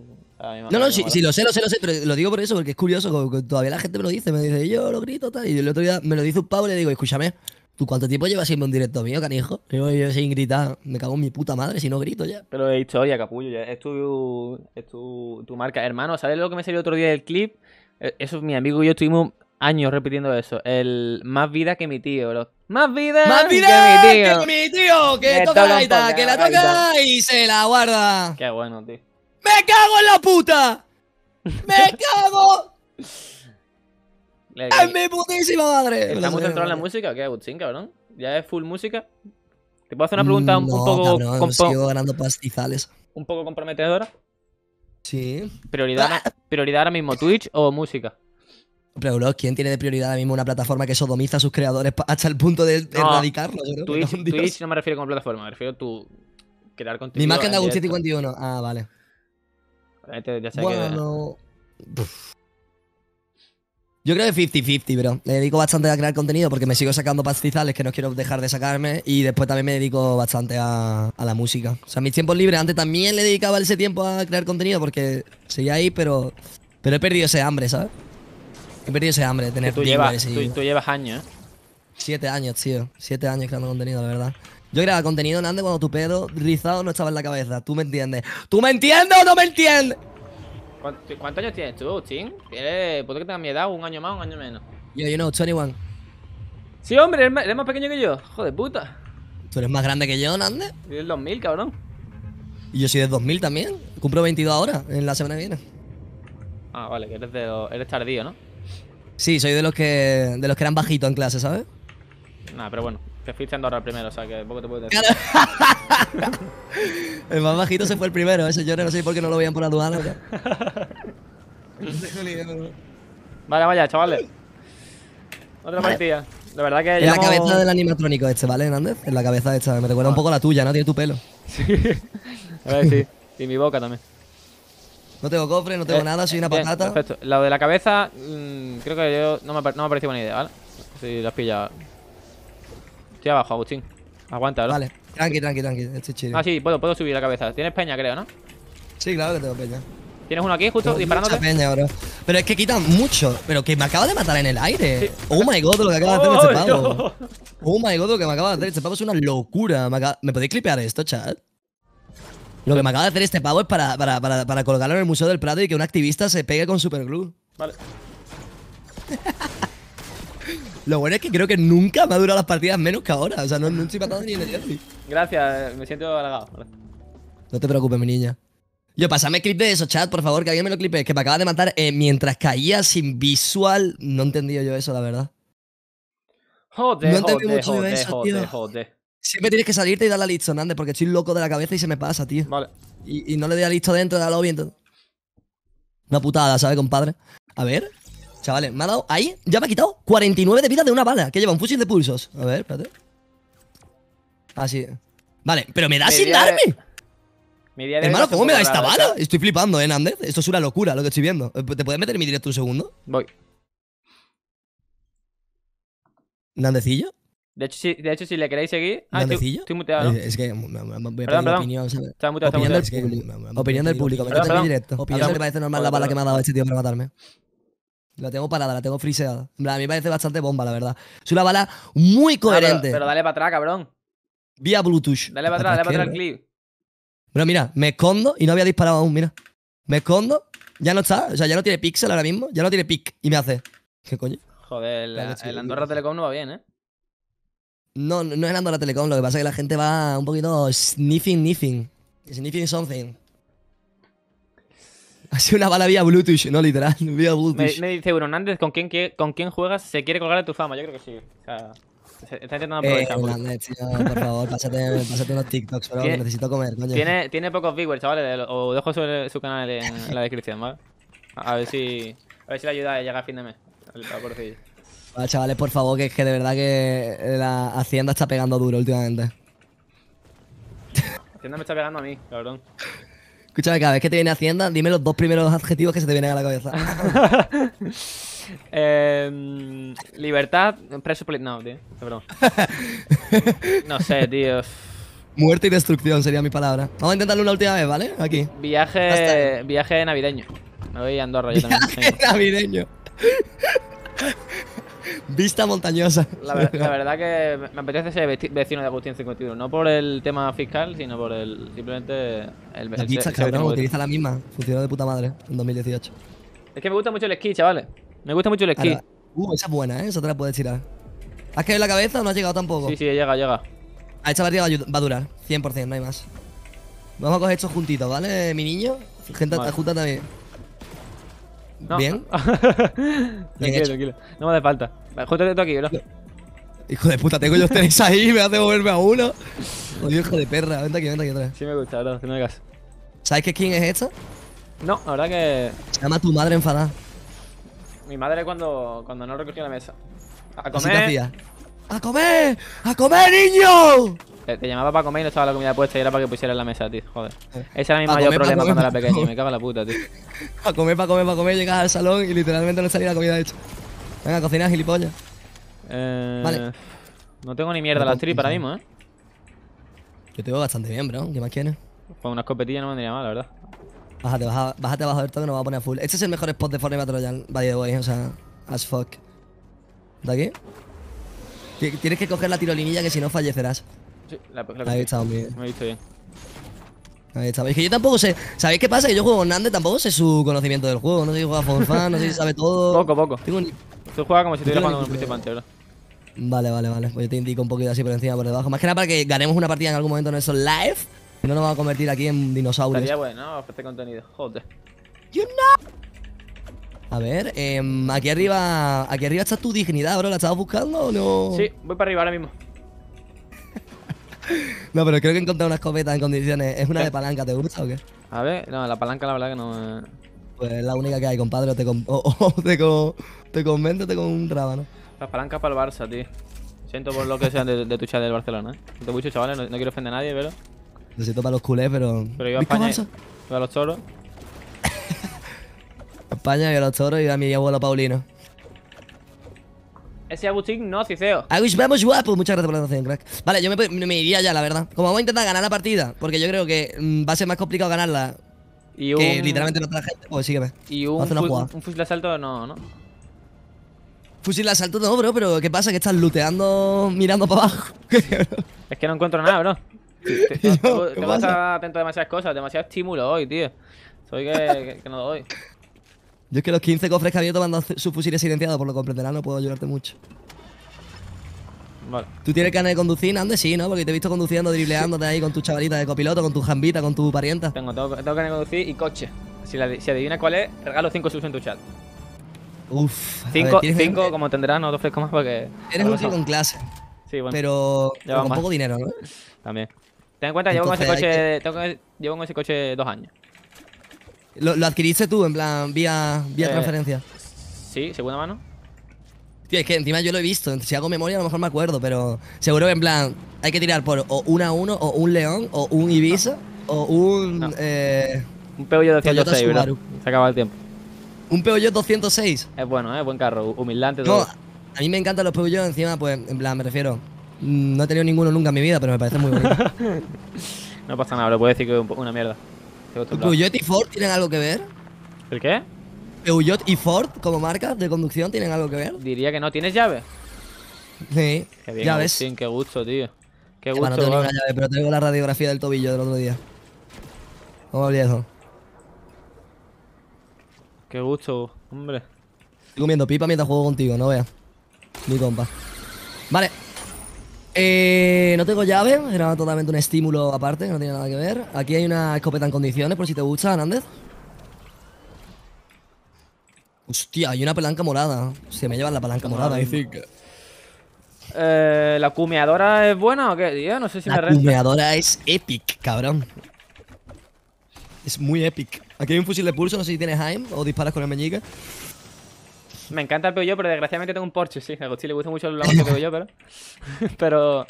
No, no, sí, lo sé, lo sé, lo sé, pero lo digo por eso, porque es curioso, como todavía la gente me lo dice, me dice, yo lo grito, tal. Y el otro día me lo dice un pavo y le digo, escúchame, ¿tú cuánto tiempo llevas siendo un directo mío, canijo? Yo, yo sin gritar, me cago en mi puta madre si no grito ya. Pero es historia, capullo. ya. Es tu, es tu, tu marca. Hermano, ¿sabes lo que me salió otro día del clip? Eh, Eso, mi amigo y yo estuvimos años repitiendo eso. El más vida que mi tío, bro. Más vida, ¡Más vida que mi tío. que mi tío! ¡Que Me toca la gaita, que la toca y se la guarda! Qué bueno, tío. ¡Me cago en la puta! ¡Me [laughs] cago En mi putísima madre! ¿Estás muy centrado en la música qué, Agustín, cabrón? ¿Ya es full música? ¿Te puedo hacer una pregunta un, poco, cabrón, sigo ganando pastizales. un poco comprometedora? Sí. ¿Prioridad, prioridad ahora mismo, Twitch o música? Pero, bro, ¿quién tiene de prioridad ahora mismo una plataforma que sodomiza a sus creadores hasta el punto de No, erradicarlos? Twitch, No, Dios. Twitch no me refiero como plataforma, me refiero a tu crear contenido. Mi imagen de Agustín directo. 51. Ah, vale. Ya sé que. Yo creo que 50-50, bro. Me dedico bastante a crear contenido porque me sigo sacando pastizales que no quiero dejar de sacarme. Y después también me dedico bastante a, a la música. O sea, mis tiempos libres antes también le dedicaba ese tiempo a crear contenido porque seguía ahí, pero. Pero he perdido ese hambre, ¿sabes? He perdido ese hambre de tener tú, llevas, viewers y- tú, tú llevas años, ¿eh? Siete años, tío. Siete años creando contenido, la verdad. Yo creaba contenido, Nande, cuando tu pedo rizado no estaba en la cabeza. ¿Tú me entiendes? ¿Tú me entiendes o no me entiendes? ¿Cuánto- ¿Cuántos años tienes tú, Agustín? Tienes- Puede que tengas mi edad, un año más, un año menos. Yo, you know, 21. Sí, hombre, eres más, eres más pequeño que yo. Joder, puta. Tú eres más grande que yo, Nande. Soy del 2000, cabrón. Y yo soy de 2000 también. Cumplo 22 ahora, en la semana que viene. Ah, vale, que eres, de los- eres tardío, ¿no? Sí, soy de los que de los que eran bajitos en clase, ¿sabes? Nah, pero bueno, te fuiste Andorra primero, o sea que poco te puedo decir. [laughs] El más bajito se fue el primero, ese yo no sé por qué no lo veían por aduana. bro. [laughs] Vale, vaya, chavales. Otra partida. De verdad que En la cabeza del animatrónico este, ¿vale, Nández? En la cabeza esta. Me recuerda un poco a la tuya, ¿no? Tiene tu pelo. [laughs] A ver, sí. Y mi boca también. No tengo cofre, no tengo Eh, nada, soy una bien, patata. Perfecto. Lo de la cabeza, mm, creo que yo no me, no me ha parecido buena idea, ¿vale? Si lo has pillado. Estoy abajo, Agustín. Aguanta, ¿no? Vale, tranqui, tranqui, tranqui. Estoy chido. Ah, sí, puedo, puedo subir la cabeza. Tienes peña, creo, ¿no? Sí, claro que tengo peña. Tienes uno aquí, justo, disparándote. peña, bro. Pero es que quitan mucho. Pero que me acaba de matar en el aire. Sí. Oh my god, lo que acaba de hacer [laughs] ¡Oh, este pavo. no! Oh my god, lo que me acaba de hacer este pavo es una locura. Me, acaba- ¿Me podéis clipear esto, chat? Lo que me acaba de hacer este pavo es para, para, para, para colgarlo en el Museo del Prado y que un activista se pegue con superglue. Vale. [laughs] Lo bueno es que creo que nunca me ha durado las partidas menos que ahora. O sea, no, no estoy matando ni en el Jerry. Gracias, me siento halagado. No te preocupes, mi niña. Yo, pasame clip de eso, chat, por favor, que alguien me lo clipe. Que me acaba de matar eh, mientras caía sin visual. No he entendido yo eso, la verdad. Joder, No entendí joder, mucho eso, joder, tío. joder. Siempre tienes que salirte y dar la listo, Nande, porque estoy loco de la cabeza y se me pasa, tío. Vale. Y, y no le doy a listo dentro de la lobby, entonces. Una putada, ¿sabes, compadre? A ver. Chavales, me ha dado. Ahí, ya me ha quitado 49 de vida de una bala. Que lleva un fusil de pulsos. A ver, espérate. Así. Vale, pero me da sin darme. De Hermano, ¿cómo me da esta bala? Estoy flipando, ¿eh, Nández? Esto es una locura lo que estoy viendo. Eh, ¿Te puedes meter en mi directo un segundo? Voy. ¿Nándezillo? De hecho, si, de hecho, si le queréis seguir. Ah, estoy, estoy muteado, ¿no? Eh, Es que voy a pedir Perdón, perdón. opinión, ¿sabes? Está muteado, está Opinión del muteado. público. Opinión del público. Me Perdón, en mi perdón. directo. Opinión ¿No del- le parece normal la bala que me ha dado perdón. este tío para matarme? La tengo parada, la tengo friseada. En plan, A mí me parece bastante bomba, la verdad. Es una bala muy Ah, pero- coherente. pero, dale para atrás, cabrón. Vía Bluetooth. Dale para atrás, dale para atrás el ¿qué, clip. Pero mira, me escondo y no había disparado aún, mira. Me escondo, ya no está, o sea, ya no tiene pixel ahora mismo, ya no tiene pic y me hace. ¿Qué coño? Joder, la- el Andorra Telecom no va bien, ¿eh? No, no es Andorra Telecom, lo que pasa es que la gente va un poquito sniffing, sniffing. Sniffing something. [laughs] Ha sido una bala vía Bluetooth, no literal, [laughs] vía Bluetooth. me dice Bruno Hernández, ¿con quién, ¿con quién juegas? ¿Se quiere colgar de tu fama? Yo creo que sí. O sea, se- está intentando Eh, aprovechar. Hernández, tío, por favor, pásate, [laughs] pásate unos TikToks, Tiene- necesito comer, coño. Tiene, tiene pocos viewers, chavales. Os dejo su, su canal en, en la descripción, ¿vale? A, ver si. A ver si le ayuda a llegar a fin de mes. Va, chavales, por favor, que es que de verdad que la Hacienda está pegando duro últimamente. Hacienda me está pegando a mí, cabrón. Escúchame, cada vez que te viene Hacienda, dime los dos primeros adjetivos que se te vienen a la cabeza. [laughs] Eh, libertad, preso poli- No, tío, broma. [laughs] No sé, tío. Muerte y destrucción sería mi palabra. Vamos a intentarlo una última vez, ¿vale? Aquí. Viaje, viaje navideño. Me voy a Andorra yo también. Viaje navideño. [laughs] Vista montañosa. La, ver- la [laughs] verdad que me- apetece ser veci- vecino de Agustín 51. No por el tema fiscal, sino por el simplemente el, ser- ser cabrón, utiliza la misma. Funcionó de puta madre en 2018. Es que me gusta mucho el esquí, chavales. Me gusta mucho el esquí. Ahora- Uh, esa es buena, ¿eh? Esa te la puedes tirar. ¿Has caído en la cabeza o no has llegado tampoco? Sí, sí, llega, llega. A esta partida va a durar. 100%, no hay más. Vamos a coger estos juntitos, ¿vale, mi niño? Gente, Vale. junta también. No. Bien. [laughs] tranquilo, tranquilo. No me hace falta. Júntate tú aquí, bro. Hijo de puta, tengo yo tenéis ahí, me hace moverme a uno. Oye, hijo de perra, vente aquí, vente aquí atrás. Sí me gusta, bro. Que no me caso. ¿Sabes qué skin es esta? No, la verdad que. Se llama tu madre enfadada. Mi madre cuando, cuando no recogía la mesa. A comer. ¡A comer! ¡A comer, niño! Te, te llamaba para comer y no estaba la comida puesta y era para que pusieras en la mesa, tío. Joder. Eh. Ese era mi Pa' mayor comer, problema comer, cuando era pequeño. Me cago en la puta, tío. [laughs] A comer, para comer, para comer. Llegas al salón y literalmente no salía la comida hecha. Venga, a cocinar, gilipollas. Eh, Vale. No tengo ni mierda Me las tripas ahora mismo, ¿eh? Yo te veo bastante bien, bro. ¿Qué más quieres? Con una escopetilla no me vendría mal, la verdad. Bájate, baja- bájate abajo del todo que nos va a poner a full. Este es el mejor spot de Fortnite Battle Royale, by the way, o sea, as fuck. ¿De aquí? Ti- Tienes que coger la tirolinilla que si no fallecerás. Sí, la, la Ahí está, hombre. Me he visto bien. Ahí está. Es que yo tampoco sé. ¿Sabéis qué pasa? Que yo juego con Nande, tampoco sé su conocimiento del juego. No sé si juega for fun, no sé si sabe todo. Poco, poco. Tengo un- Tú juegas como si estuvieras Yo jugando con un creo. principante, ¿verdad? Vale, vale, vale. Pues yo te indico un poquito así por encima, por debajo. Más que nada para que ganemos una partida en algún momento en esos live. Y no nos vamos a convertir aquí en dinosaurios. Estaría bueno, ¿no? Ofrecer contenido. Joder. You know. A ver, em, aquí arriba. Aquí arriba está tu dignidad, bro. ¿La estabas buscando o no? Sí, voy para arriba ahora mismo. [laughs] No, pero creo que he encontrado una escopeta en condiciones. ¿Es una ¿Qué? de palanca? ¿Te gusta o qué? A ver, no, la palanca la verdad que no me... Pues es la única que hay, compadre. O te, con... o- o te, con... te convento o te con un rábano. Las palancas para el Barça, tío. Siento por lo que sean de, de tu chat del Barcelona, ¿eh? Siento mucho, chavales, no, no quiero ofender a nadie, pero... Lo siento para los culés, pero. Pero iba a ¿Visca España, iba a los toros. [laughs] España y a los toros y a mi abuelo Paulino. Ese Agustín no, Ciceo. Agus, vamos guapo. Muchas gracias por la donación, crack. Vale, yo me, me iría ya, la verdad. Como vamos a intentar ganar la partida, porque yo creo que mm, va a ser más complicado ganarla Y un... que literalmente no la gente. Pues sígueme. Y un, una jugada. un fusil de asalto no, ¿no? Fusil de asalto no, bro, pero ¿qué pasa? Que estás looteando mirando para abajo. [laughs] Es que no encuentro nada, bro. Te- [laughs] estar atento a demasiadas cosas, demasiado estímulo hoy, tío. Soy que, que, que no doy. Yo es que los 15 cofres que había tomando sus fusiles silenciados, por lo comprenderás, no puedo ayudarte mucho. Vale. ¿Tú tienes ganas de conducir, Andes? Sí, ¿no? Porque te he visto conduciendo, dribleándote ahí con tu chavalita de copiloto, con tu jambita, con tu parienta. Tengo, tengo, tengo que conducir y coche. Si, la, si adivinas cuál es, regalo 5 subs en tu chat. Uf. a ver, 5, tienes- cinco, como entenderás, no te ofrezco más porque... Eres un chico en clase, Sí, bueno, pero, pero con más. poco dinero, ¿no? también. Ten en cuenta, llevo con ese coche... Tengo que- llevo con ese coche dos años. Lo, lo adquiriste tú, en plan, vía, vía Eh, transferencia. Sí, segunda mano. Tío, es que encima yo lo he visto. Si hago memoria, a lo mejor me acuerdo, pero seguro que en plan, hay que tirar por o un a uno, o un león, o un Ibiza, o un. No. Eh, Un Peugeot Toyota 206, bro. Subaru. Se acaba el tiempo. un Peugeot 206. Es bueno, ¿eh? Buen carro, humildante No, todo. a mí me encantan los Peugeot, encima, pues, en plan, me refiero. mm, No he tenido ninguno nunca en mi vida, pero me parece muy bonito. [laughs] No pasa nada, bro. Puedo decir que es una mierda. ¿Peugeot y Ford tienen algo que ver? ¿El qué? ¿Peugeot y Ford como marcas de conducción tienen algo que ver? Diría que no. ¿Tienes llave? Sí. Qué bien, ya ves. Agustín, qué gusto, tío. Qué Bueno, no gusto, tengo ninguna llave, pero tengo la radiografía del tobillo del otro día. ¿Cómo olvidé eso? Qué gusto, hombre. Estoy comiendo pipa mientras juego contigo, no veas. Mi compa. Vale. Eh, no tengo llave, era totalmente un estímulo aparte, que no tiene nada que ver. Aquí hay una escopeta en condiciones, por si te gusta, Hernández. Hostia, hay una palanca morada. Se me llevan la palanca morada. dice que- Eh, ¿La cumeadora es buena o qué, tío? No sé si me La renta. humeadora es epic, cabrón. Es muy epic. Aquí hay un fusil de pulso, no sé si tienes aim o disparas con el meñique. Me encanta el Peugeot, pero desgraciadamente tengo un Porsche, sí. A Agustín le gusta mucho la marca Peugeot, pero... [laughs] pero...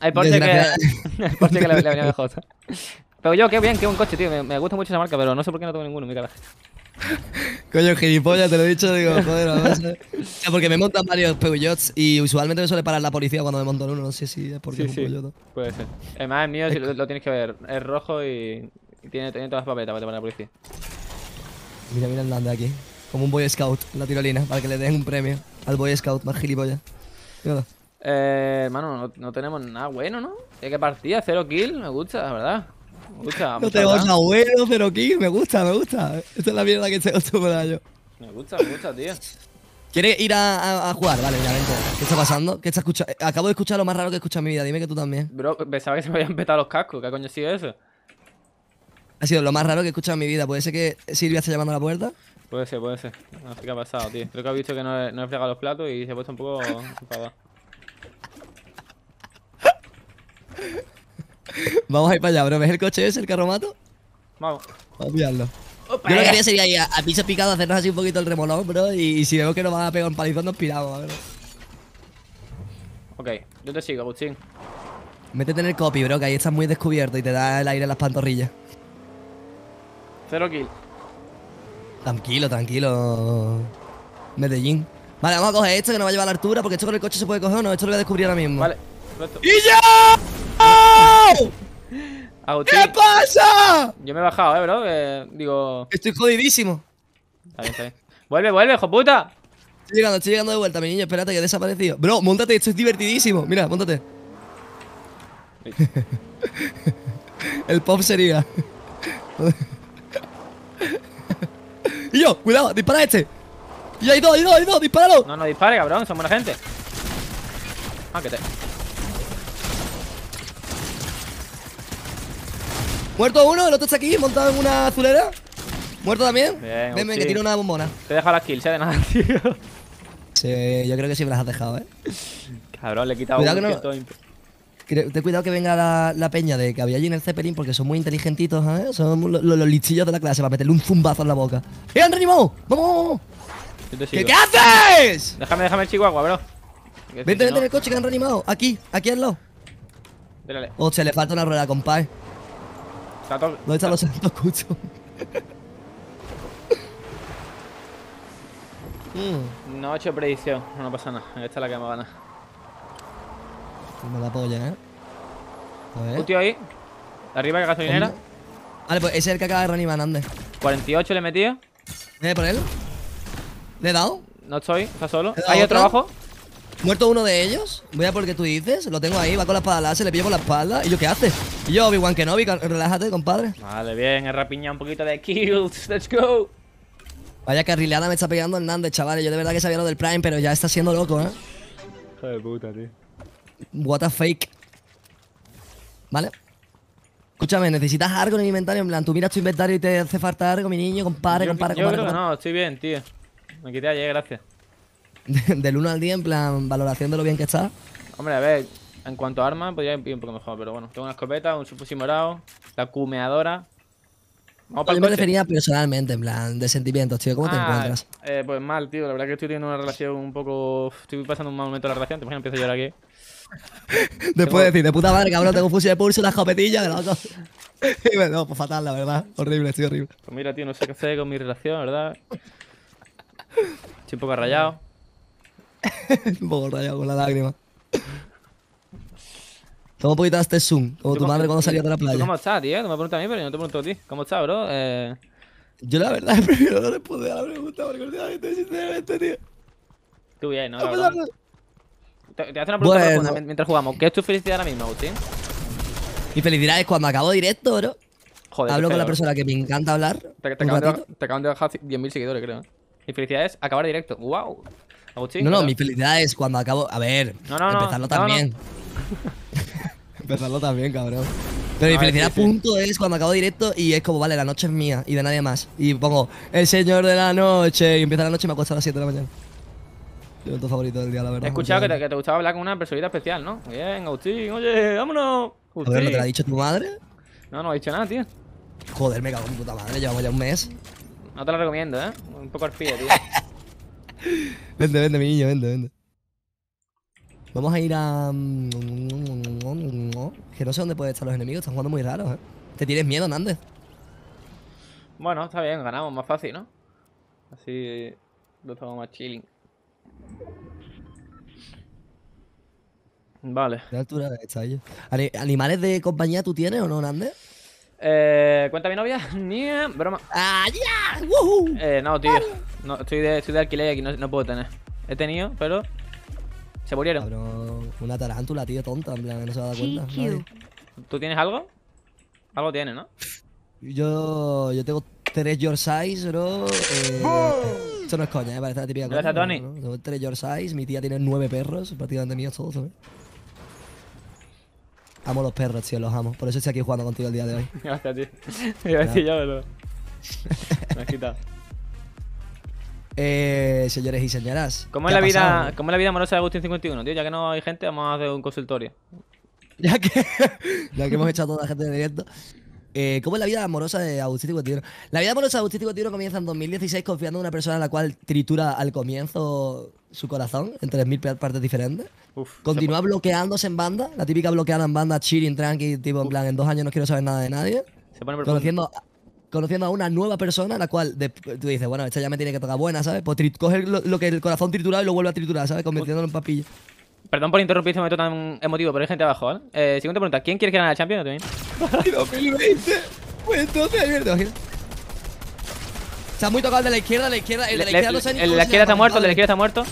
Hay Porsche que... [laughs] Hay Porsche que le, le venía mejor. Peugeot, qué bien, qué buen coche, tío. Me, me gusta mucho esa marca, pero no sé por qué no tengo ninguno, mi carajo. [laughs] Coño, gilipollas, te lo he dicho, digo, joder, a ver. O sea, porque me montan varios Peugeots y usualmente me suele parar la policía cuando me monto en uno, no sé si es porque Sí, es un sí. Peugeot. Puede ser. Además, el mío, si lo, lo tienes que ver, es rojo y, y tiene, tiene todas las papeletas para la policía. Mira, mira el Nande aquí. Como un Boy Scout, la tirolina, para que le den un premio al Boy Scout más gilipollas. Míralo. Eh, hermano, no, no tenemos nada bueno, ¿no? ¿Qué qué partida? Cero kill, me gusta, la verdad. Me gusta, No mucha tenemos verdad. abuelo, pero aquí me gusta, me gusta. Esta es la mierda que estoy acostumbrado yo. Me gusta, me gusta, tío. ¿Quieres ir a, a- a jugar? Vale, mira, vente. ¿Qué está pasando? ¿Qué está escucha- eh, Acabo de escuchar lo más raro que he escuchado en mi vida. Dime que tú también. Bro, pensaba que se me habían petado los cascos. ¿Qué coño ha sido eso? Ha sido lo más raro que he escuchado en mi vida. ¿Puede ser que Silvia está llamando a la puerta? Puede ser, puede ser. No sé qué ha pasado, tío. Creo que ha visto que no he, no he fregado los platos y se ha puesto un poco enfadado. [laughs] [laughs] Vamos a ir para allá, bro. ¿Ves el coche ese, el carromato? Vamos. Vamos a pillarlo. Yo lo que haría sería ir a, a piso picado, hacernos así un poquito el remolón, bro. Y, y si vemos que nos van a pegar un palizón, nos piramos, a ver. Ok, yo te sigo, Agustín. Métete en el copy, bro, que ahí estás muy descubierto y te da el aire en las pantorrillas. Cero kill. Tranquilo, tranquilo. Medellín. Vale, vamos a coger esto que nos va a llevar a la altura, porque esto con el coche se puede coger o no. Esto lo voy a descubrir ahora mismo. Vale. perfecto. ¡Y ya! Agustín, ¿Qué pasa? yo me he bajado, eh, bro. eh, digo. Estoy jodidísimo. Está bien, está bien. Vuelve, vuelve, hijo puta. Estoy llegando, estoy llegando de vuelta, mi niño. Espérate, que he desaparecido. Bro, montate, esto es divertidísimo. Mira, montate. El pop sería. y yo, cuidado, dispara a este. Y hay dos, hay dos, hay dos, dispáralo. No, no dispare, cabrón, son buena gente. Ah, que te. Muerto uno, el otro está aquí, montado en una azulera. Muerto también. Bien, Ven, ven, que tiene una bombona. Te he dejado las kills, eh, de nada, [laughs] tío. Sí, yo creo que sí me las has dejado, eh. Cabrón, le he quitado Cuidado un que no- Ten cuidado que venga la, la peña de que había allí en el Zeppelin porque son muy inteligentitos, ¿eh? Son lo- lo- los listillos de la clase para meterle un zumbazo en la boca. ¡Eh, han reanimado! ¡Vamos, vamos, ¿Qué, sigo. ¿Qué haces? Déjame, déjame el chihuahua, bro. Vente, vente no- en el coche que han reanimado. Aquí, aquí al lado. Dale, Hostia, le falta una rueda, compadre. Está todo- ¿Dónde están los santos cuchos? Mm, No he hecho predicción, no pasa nada. Esta es la que me gana. me da polla, ¿eh? A ver. Un tío ahí. Arriba que gasolinera. Vale, pues ese es el que acaba de reanimar, Andes. 48 le he metido. ¿Viene por él? ¿Le he dado? No estoy, está solo. ¿Te da Hay otro abajo. Muerto uno de ellos. Voy a por el que tú dices. Lo tengo ahí, va con la espada láser, le pillo por la espalda. ¿Y yo qué hace? Y yo, Obi-Wan Kenobi, relájate, compadre. Vale, bien, he rapiñado un poquito de kills. [laughs] Let's go. Vaya carrileada me está pegando Hernández, chavales. Yo de verdad que sabía lo del Prime, pero ya está siendo loco, ¿eh? Hijo de puta, tío. What a fake. ¿Vale? Escúchame, necesitas algo en el inventario. En plan, tú miras tu inventario y te hace falta algo, mi niño, compadre, compadre, yo compadre. creo que no, estoy bien, tío. Me quité ayer, gracias. [laughs] Del 1 al 10, en plan, valoración de lo bien que está. Hombre, a ver, en cuanto a armas, podría ir un poco mejor, pero bueno. Tengo una escopeta, un subfusil morado, la cumeadora. Vamos para Yo me refería personalmente, en plan, de sentimientos, tío. ¿Cómo te Ah, encuentras? Eh, pues mal, tío. La verdad que estoy teniendo una relación un poco. Estoy pasando un mal momento de la relación. Te imaginas empiezo a llorar aquí. [laughs] Después de decir, de puta madre, cabrón, tengo un fusil de pulso y una escopetilla de loco. [laughs] Y me- no, pues fatal, la verdad. Horrible, estoy horrible. Pues mira, tío, no sé qué hacer con mi relación, ¿verdad? Estoy un poco rayado. [laughs] un poco rayado con la lágrima. Toma un poquito de este zoom, como tu ¿Tú madre cuando salió de la ¿Tú playa. ¿Cómo estás, tío? Tú me preguntas a mí, pero yo no te pregunto a ti. ¿Cómo estás, bro? Eh, Yo la verdad [laughs] prefiero no responder a la pregunta porque últimamente, sinceramente, tío. tú bien, ¿no? No, Te, te hace una pregunta Bueno. profunda mien- mientras jugamos. ¿Qué es tu felicidad ahora mismo, Agustín? Mi felicidad es cuando acabo directo, bro. Joder, Hablo con la persona que me encanta hablar. Te, te acaban de, te acaban de bajar 10.000 seguidores, creo. ¿eh? Mi felicidad es acabar directo. ¡Wow! Agustín. No, no, mi felicidad es cuando acabo. A ver, No, no, no, empezarlo no, también. [laughs] empezarlo también, cabrón. Pero mi A felicidad, punto, es cuando acabo directo y es como, vale, la noche es mía y de nadie más. Y pongo, el señor de la noche. Y empieza la noche y me acuesto a las 7 de la mañana. Mi momento favorito del día, la verdad. He escuchado que te, últimamente. que te gustaba hablar con una personita especial, ¿no? Bien, Agustín, oye, vámonos. A ver, ¿no te lo ha Agustín. dicho tu madre? No, no ha dicho nada, tío. Joder, me cago en mi puta madre, llevamos ya un mes. No te lo recomiendo, ¿eh? Un poco arfía, tío. [laughs] [laughs] Vente, vente, mi niño, vente, vente. Vamos a ir a. Que no sé dónde pueden estar los enemigos, están jugando muy raros, ¿eh? ¿Te tienes miedo, Nández? bueno, está bien, ganamos más fácil, ¿no? Así lo estamos más chilling. Vale. ¿Qué altura está? Ani- ¿Animales de compañía tú tienes o no, Nández? Eh, ¿Cuenta mi novia? [laughs] Ni broma. ¡Ah, ya! ¡Woohoo! Eh, no, tío. No, estoy, de, estoy de alquiler y aquí no, no puedo tener. He tenido, pero. Se murieron. Cabrón, una tarántula, tío, tonta, en plan, que no se va a dar cuenta. Nadie. ¿Tú tienes algo? Algo tienes, ¿no? Yo, yo tengo tres your size, bro. Eh, esto no es coña, ¿eh? Parece la típica Gracias, coña, Tony. ¿no? Tengo tres your size, mi tía tiene nueve perros, prácticamente míos todos, ¿sabes? Amo los perros, tío, los amo. Por eso estoy aquí jugando contigo el día de hoy. [laughs] Gracias, tío. Me iba a decir yo, pero. Me has quitado. [laughs] Eh, señores y señoras. ¿Cómo ¿qué es, la vida, pasado? ¿Cómo es la vida amorosa de Agustín 51, tío? Ya que no hay gente, vamos a hacer un consultorio. [laughs] Ya que, ya que hemos echado a toda la gente de directo. Eh, ¿Cómo es la vida amorosa de Agustín 51? La vida amorosa de Agustín 51 comienza en 2016 confiando en una persona a la cual tritura al comienzo su corazón en 3.000 pe- partes diferentes. Uf, Continúa bloqueándose en banda, la típica bloqueada en banda, chilling, tranqui, tipo en plan, en dos años no quiero saber nada de nadie. se, pone profundo. Conociendo, conociendo a una nueva persona, la cual de- tú dices, bueno, esta ya me tiene que tocar buena, ¿sabes? Pues tri- coge lo, lo que el corazón triturado y lo vuelve a triturar, ¿sabes? Convirtiéndolo en papilla. Perdón por interrumpir este momento tan emotivo, pero hay gente abajo, ¿vale? Eh, siguiente pregunta. ¿Quién quiere que gane la Champions? También. [laughs] 2020. Pues entonces, ahí ¿te imaginas? Está muy tocado el de la izquierda, la izquierda, el de la izquierda le- no sé ni el de la izquierda está muerto, el de la izquierda está muerto.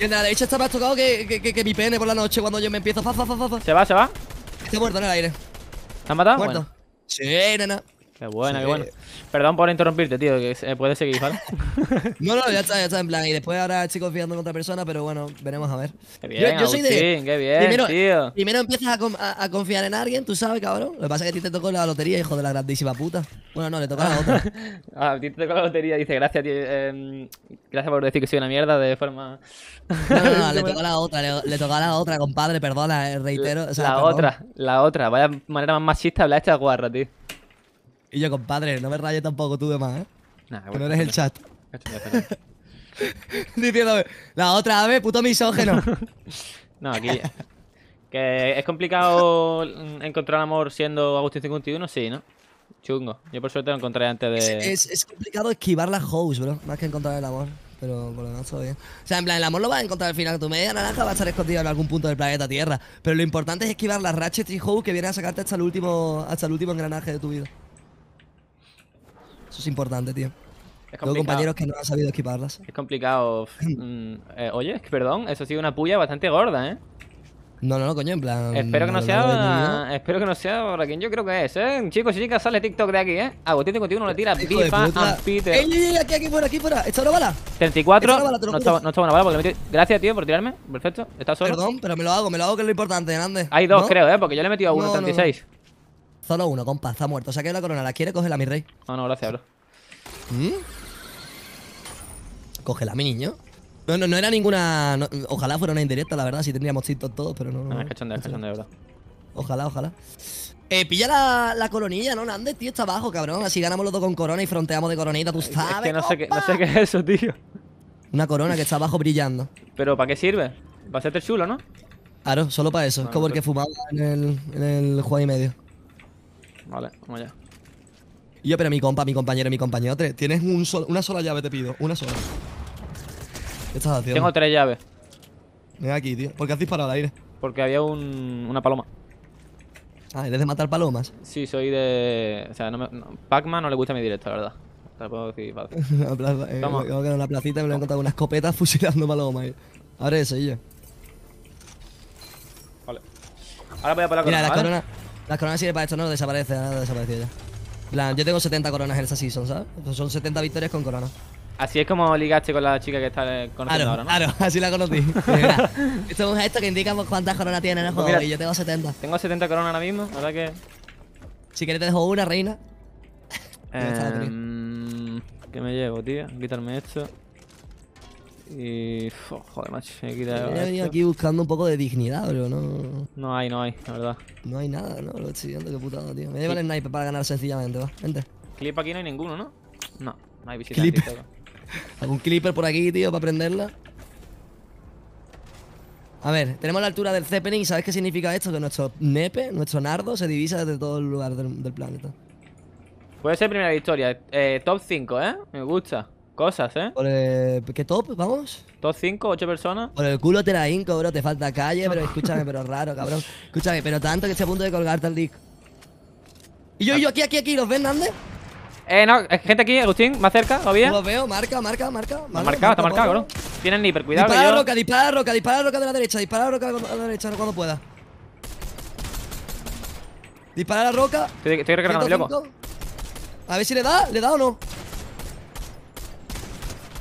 Y el de la derecha está más tocado que, que, que, que mi pene por la noche cuando yo me empiezo. Fa, fa, fa. Se va, se va. Está muerto en el aire. ¿Te han matado? Muerto. Bueno. Sí, nena. Qué buena, Sí. qué bueno. Perdón por interrumpirte, tío, que puedes seguir, ¿vale? [laughs] No, no, ya está, ya está en plan. Y después ahora estoy confiando en otra persona, pero bueno, veremos a ver. Qué bien, yo soy de- Agustín, qué bien, primero, tío. Primero empiezas a, a- a confiar en alguien, tú sabes, cabrón. Lo que pasa es que a ti te tocó la lotería, hijo de la grandísima puta. Bueno, no, le toca a la otra. [laughs] Ah, a ti te tocó la lotería, dice, gracias, tío. eh, gracias por decir que soy una mierda de forma... No, no, no, [laughs] le tocó a la otra, le, le tocó a la otra, compadre, perdona, eh, reitero. o sea, la perdón. otra, la otra. Vaya manera más machista de hablar esta guarra, tío. Y yo, compadre, no me rayes tampoco tú de más, ¿eh? Nah, Que no eres el chat. [laughs] Diciéndome, la otra vez, puto misógeno. [laughs] No, aquí... Que es complicado encontrar amor siendo Agustín 51, sí, ¿no? Chungo. Yo por suerte lo encontré antes de... es, es complicado esquivar las hoes, bro. Más que encontrar el amor. Pero por lo demás todo bien. O sea, en plan, el amor lo vas a encontrar al final. Tu media naranja va a estar escondida en algún punto del planeta Tierra. Pero lo importante es esquivar las ratchet y hoes que vienen a sacarte hasta el último, hasta el último engranaje de tu vida. Eso es importante, tío. Es Tengo compañeros que no han sabido esquivarlas. Es complicado. [clears throat] mm, eh, oye, perdón, eso ha sido una puya bastante gorda, ¿eh? No, no, no, coño, en plan. Espero que no a sea. Espero que no sea ahora quien yo creo que es, ¿eh? Chicos y chicas, sale TikTok de aquí, ¿eh? Agustín 51 le tira puta. and Peter. ¡Ey, ey, ey! Aquí, aquí fuera, aquí fuera. ¿Está una bala? 34. Esa bala, te lo No está, no está buena bala porque le metí- Gracias, tío, por tirarme. Perfecto. ¿Estás solo? Perdón, pero me lo hago, me lo hago que es lo importante, Hernández. Hay dos, ¿No? creo, ¿eh? Porque yo le he metido a No, uno, no, 36. Solo uno, compa, está muerto. Saqué la corona, ¿la quiere? Cógela, mi rey. No, no, gracias, bro. ¿Mm? Cógela, mi niño. No, no, no era ninguna. no- ojalá fuera una indirecta, la verdad, si tendríamos TikTok todos, pero no. No, no. es cachondeo, es cachondeo, bro. Ojalá, ojalá. Eh, pilla la, la coronilla, ¿no, Nández? Tío, está abajo, cabrón. Así ganamos los dos con corona y fronteamos de coronita, tú sabes. Es que no sé, qué, no compa. sé qué es eso, tío. Una corona que está abajo brillando. Pero ¿para qué sirve? Va a ser chulo, ¿no? Claro, solo para eso. es como el que fumaba en el, en el juego y medio. Vale, vamos allá. Y yo, pero mi compa, mi compañero, mi compañero, te- tienes un sol- una sola llave, te pido. Una sola. ¿Qué estás haciendo? Tengo tres llaves. Ven aquí, tío. ¿Por qué has disparado al aire? Porque había un, una paloma. Ah, eres de matar palomas. Sí, soy de. O sea, no me. no, Pac-Man no le gusta mi directo, la verdad. Te puedo decir fácil. Una [laughs] plaza, eh, Toma. me quedo en una placita y me lo he encontrado con una escopeta [laughs] fusilando palomas. ahí. Ahora eso, y yo. Vale. Ahora voy a por la Mira, corona, ¿vale? coronas. Las coronas sirven para esto, no desaparece, nada desaparecido ya. Plan, yo tengo 70 coronas en esta season, ¿sabes? Pues son 70 victorias con corona. Así es como ligaste con la chica que está eh, conociendo ahora, ¿no? claro, así la conocí. [laughs] Mira, esto es un gesto que indica pues, cuántas coronas tiene en el juego y yo tengo 70. Tengo 70 coronas ahora mismo, la verdad que. Si quieres te dejo una, reina. Em, [laughs] ¿Qué me llevo, tío? Quitarme esto. Y. uf, joder, macho. Me he quitado Yo he venido aquí buscando un poco de dignidad, pero no, No hay, no hay, la verdad. no hay nada, ¿no? Lo estoy viendo, qué putada, tío. Me llevan el sniper para ganar sencillamente, va. Vente. Clip aquí no hay ninguno, ¿no? No, no hay Clip. visitantes. [laughs] todo. ¿Algún clipper por aquí, tío, para prenderla? A ver, tenemos la altura del Zeppelin y ¿sabes qué significa esto? Que nuestro nepe, nuestro nardo, se divisa desde todo el lugar del, del planeta. Puede ser primera victoria. Eh, top 5, ¿eh? Me gusta. Cosas, ¿eh? Por el, ¿Qué top? ¿Vamos? Top 5, 8 personas. Por el culo te la hinco, bro. Te falta calle, pero escúchame, pero raro, cabrón. Escúchame, pero tanto que estoy a punto de colgarte el disco. Y yo, y yo, aquí, aquí, aquí, ¿los ven, Nande? Eh, no, hay gente aquí, Agustín, más cerca, todavía. Los veo, marca, marca, marca. Está marca, marcado, está marca, marcado, bro. Tienen sniper, cuidado Dispara yo... la roca, dispara roca, dispara roca de la derecha, dispara roca de la derecha cuando pueda. Dispara la roca. Estoy, estoy recargando, mi loco. 105. A ver si le da, ¿le da o no?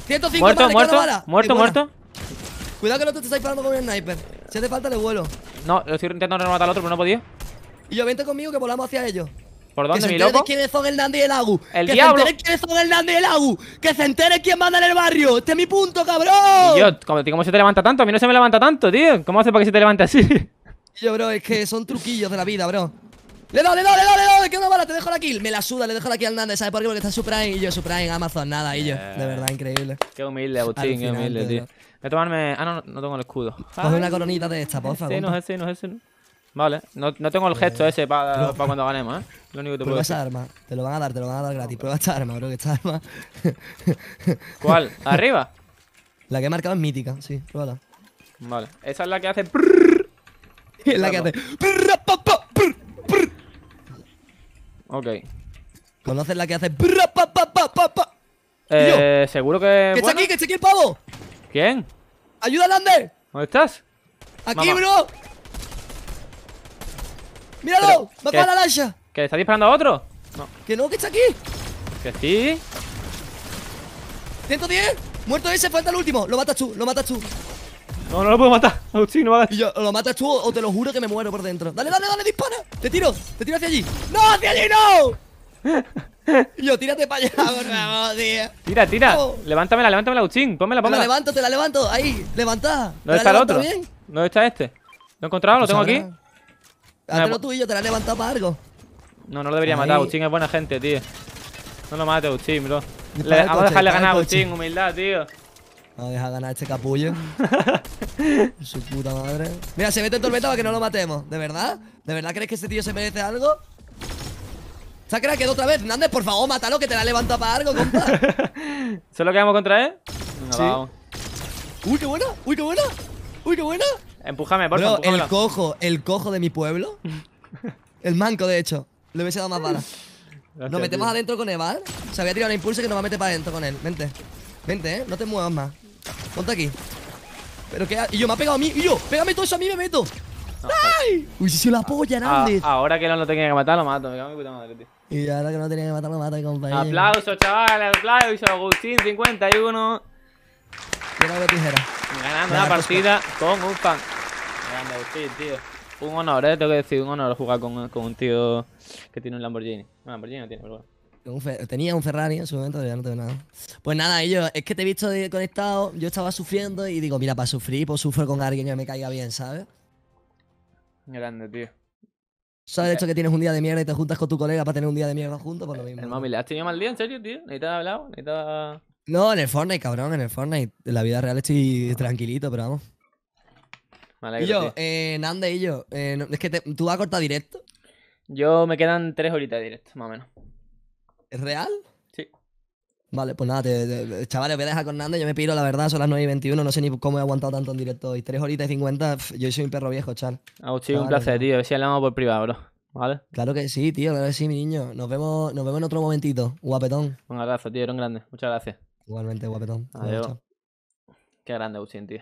105 Muerto, vale, muerto, bala. muerto, muerto. Cuidado que el otro te está disparando con un sniper. Si hace falta, le vuelo. No, lo estoy intentando rematar al otro, pero no he podido. Y yo, vente conmigo que volamos hacia ellos. ¿Por dónde, mi loco? quiénes son el Nandi y el Agu. ¡El que diablo! se quiénes son el Nandi y el Agu. Que se enteren quién manda en el barrio. Este es mi punto, cabrón. Y yo, ¿cómo, ¿cómo se te levanta tanto? A mí no se me levanta tanto, tío. ¿Cómo hace para que se te levante así? Y yo, bro, es que son truquillos de la vida, bro. Le he dado, le he dado, le he dado, le he dado, queda una bala, te dejo la kill. Me la suda, le dejo la kill al Nande, ¿sabes por qué? Porque está su Prime y yo su Prime, Amazon, nada, y yo. De verdad, increíble. Qué humilde, Agustín, qué humilde, tío. Voy a tomarme. Ah, no, no, tengo el escudo. Coge una coronita de esta, porfa. Sí, no es ese, no es ese, no. Vale, no, no tengo el gesto ese para cuando ganemos, ¿eh? Lo único que te puedo Prueba esa arma, te lo van a dar, te lo van a dar gratis. Prueba esta arma, bro, que esta arma. [laughs] ¿Cuál? ¿Arriba? La que he marcado es mítica, sí, pruébala. Vale. Esa es la que hace. [laughs] Es la que hace. [laughs] Ok. ¿Conoces la que hace? ¡Prra, pa, pa, pa! Eh, seguro que. ¡Que está bueno. aquí, que está aquí el pavo! ¿Quién? ¡Ayuda, Lander! ¿Dónde estás? ¡Aquí, Mamá. bro! ¡Míralo! Pero, ¡Me ¿qué? apaga la lancha! ¿Que le está disparando a otro? No. ¡Que no, que está aquí! ¿Que sí? ¡110! ¡Muerto ese! ¡Falta el último! ¡Lo matas tú! ¡Lo matas tú! No, no lo puedo matar. [laughs] Agustín, no hagas. Y yo, lo matas tú o te lo juro que me muero por dentro. ¡Dale, dale, dale! ¡Dispara! ¡Te tiro! ¡Te tiro hacia allí! ¡No, hacia allí no! [laughs] Yo, tírate para allá, por favor, tío. Tira, tira. Oh. Levántamela, levántamela, Agustín. Pónmela, Te la pónmela. levanto, te la levanto. Ahí, levanta. ¿Dónde está el otro? ¿Dónde está este? ¿Lo he encontrado? ¿Lo tengo aquí? Háztelo pues- tú y yo, te la he levantado para algo. No, no lo debería Ahí. matar. Agustín es buena gente, tío. No lo mates, Agustín, bro. Le- vamos a dejarle ganar a. Agustín, humildad, tío. Vamos a dejar ganar este capullo. [laughs] Su puta madre. Mira, se mete en tormenta para que no lo matemos. ¿De verdad? ¿De verdad crees que este tío se merece algo? ¿Se ha quedado otra vez? Hernández, por favor, mátalo que te la levanta para algo, compa. [laughs] ¿Solo quedamos contra él? Venga, Sí. vamos. Uy, qué buena. Uy, qué buena. Uy, qué buena. Empújame, por favor. el cojo, el cojo de mi pueblo. [laughs] El manco, de hecho. Le hubiese dado más balas. Nos metemos adentro con Eval. Se había tirado un impulso que nos va a meter para adentro con él. Vente. Vente, eh. No te muevas más. Ponte aquí. Pero que. Y yo, me ha pegado a mí. Y yo, pégame todo eso a mí, me meto. ¡Ay! Uy, si se la polla, Nández. ahora que no lo tenía que matar, lo mato. Me cago en mi puta madre, tío. Y ahora que no tenía que matarlo, mata mi compañero. Aplausos, chavales, aplausos. Agustín 51. Tira de tijera. Ganando una partida con un fan. Grande, Agustín, tío. Un honor, eh, tengo que decir, un honor jugar con, con un tío que tiene un Lamborghini. Un Lamborghini no tiene, pero bueno. Un Tenía un Ferrari en su momento, ya no tengo nada. Pues nada, ellos, es que te he visto de- conectado, yo estaba sufriendo y digo, mira, para sufrir, pues sufro con alguien que me caiga bien, ¿sabes? Grande, tío. ¿Sabes el hecho que tienes un día de mierda y te juntas con tu colega para tener un día de mierda juntos? Pues lo mismo. El móvil, ¿le has tenido mal día, en serio, tío? ¿Necesitas hablar? ¿Necesitas...? No, en el Fortnite, cabrón, en el Fortnite. En la vida real estoy tranquilito, pero vamos. Me Y alegro, yo, tío. eh, Nande y yo, eh, no- es que te- tú vas a cortar directo. Yo me quedan tres horitas de directo, más o menos. ¿Es real? Sí. Vale, pues nada, te- te- chavales, voy a dejar con Nande, yo me piro, la verdad, son las 9 y 21, no sé ni cómo he aguantado tanto en directo hoy. 3 horitas y 50, pf, yo soy un perro viejo, chal. Agustín, un Vale, placer, tío. A ver si hablamos por privado, bro. ¿Vale? Claro que sí, tío, claro que sí, mi niño. Nos vemos, nos vemos en otro momentito. Guapetón. Un abrazo, tío. Eres un grande. Muchas gracias. Igualmente, guapetón. Adiós. chao. Qué grande, Agustín, tío.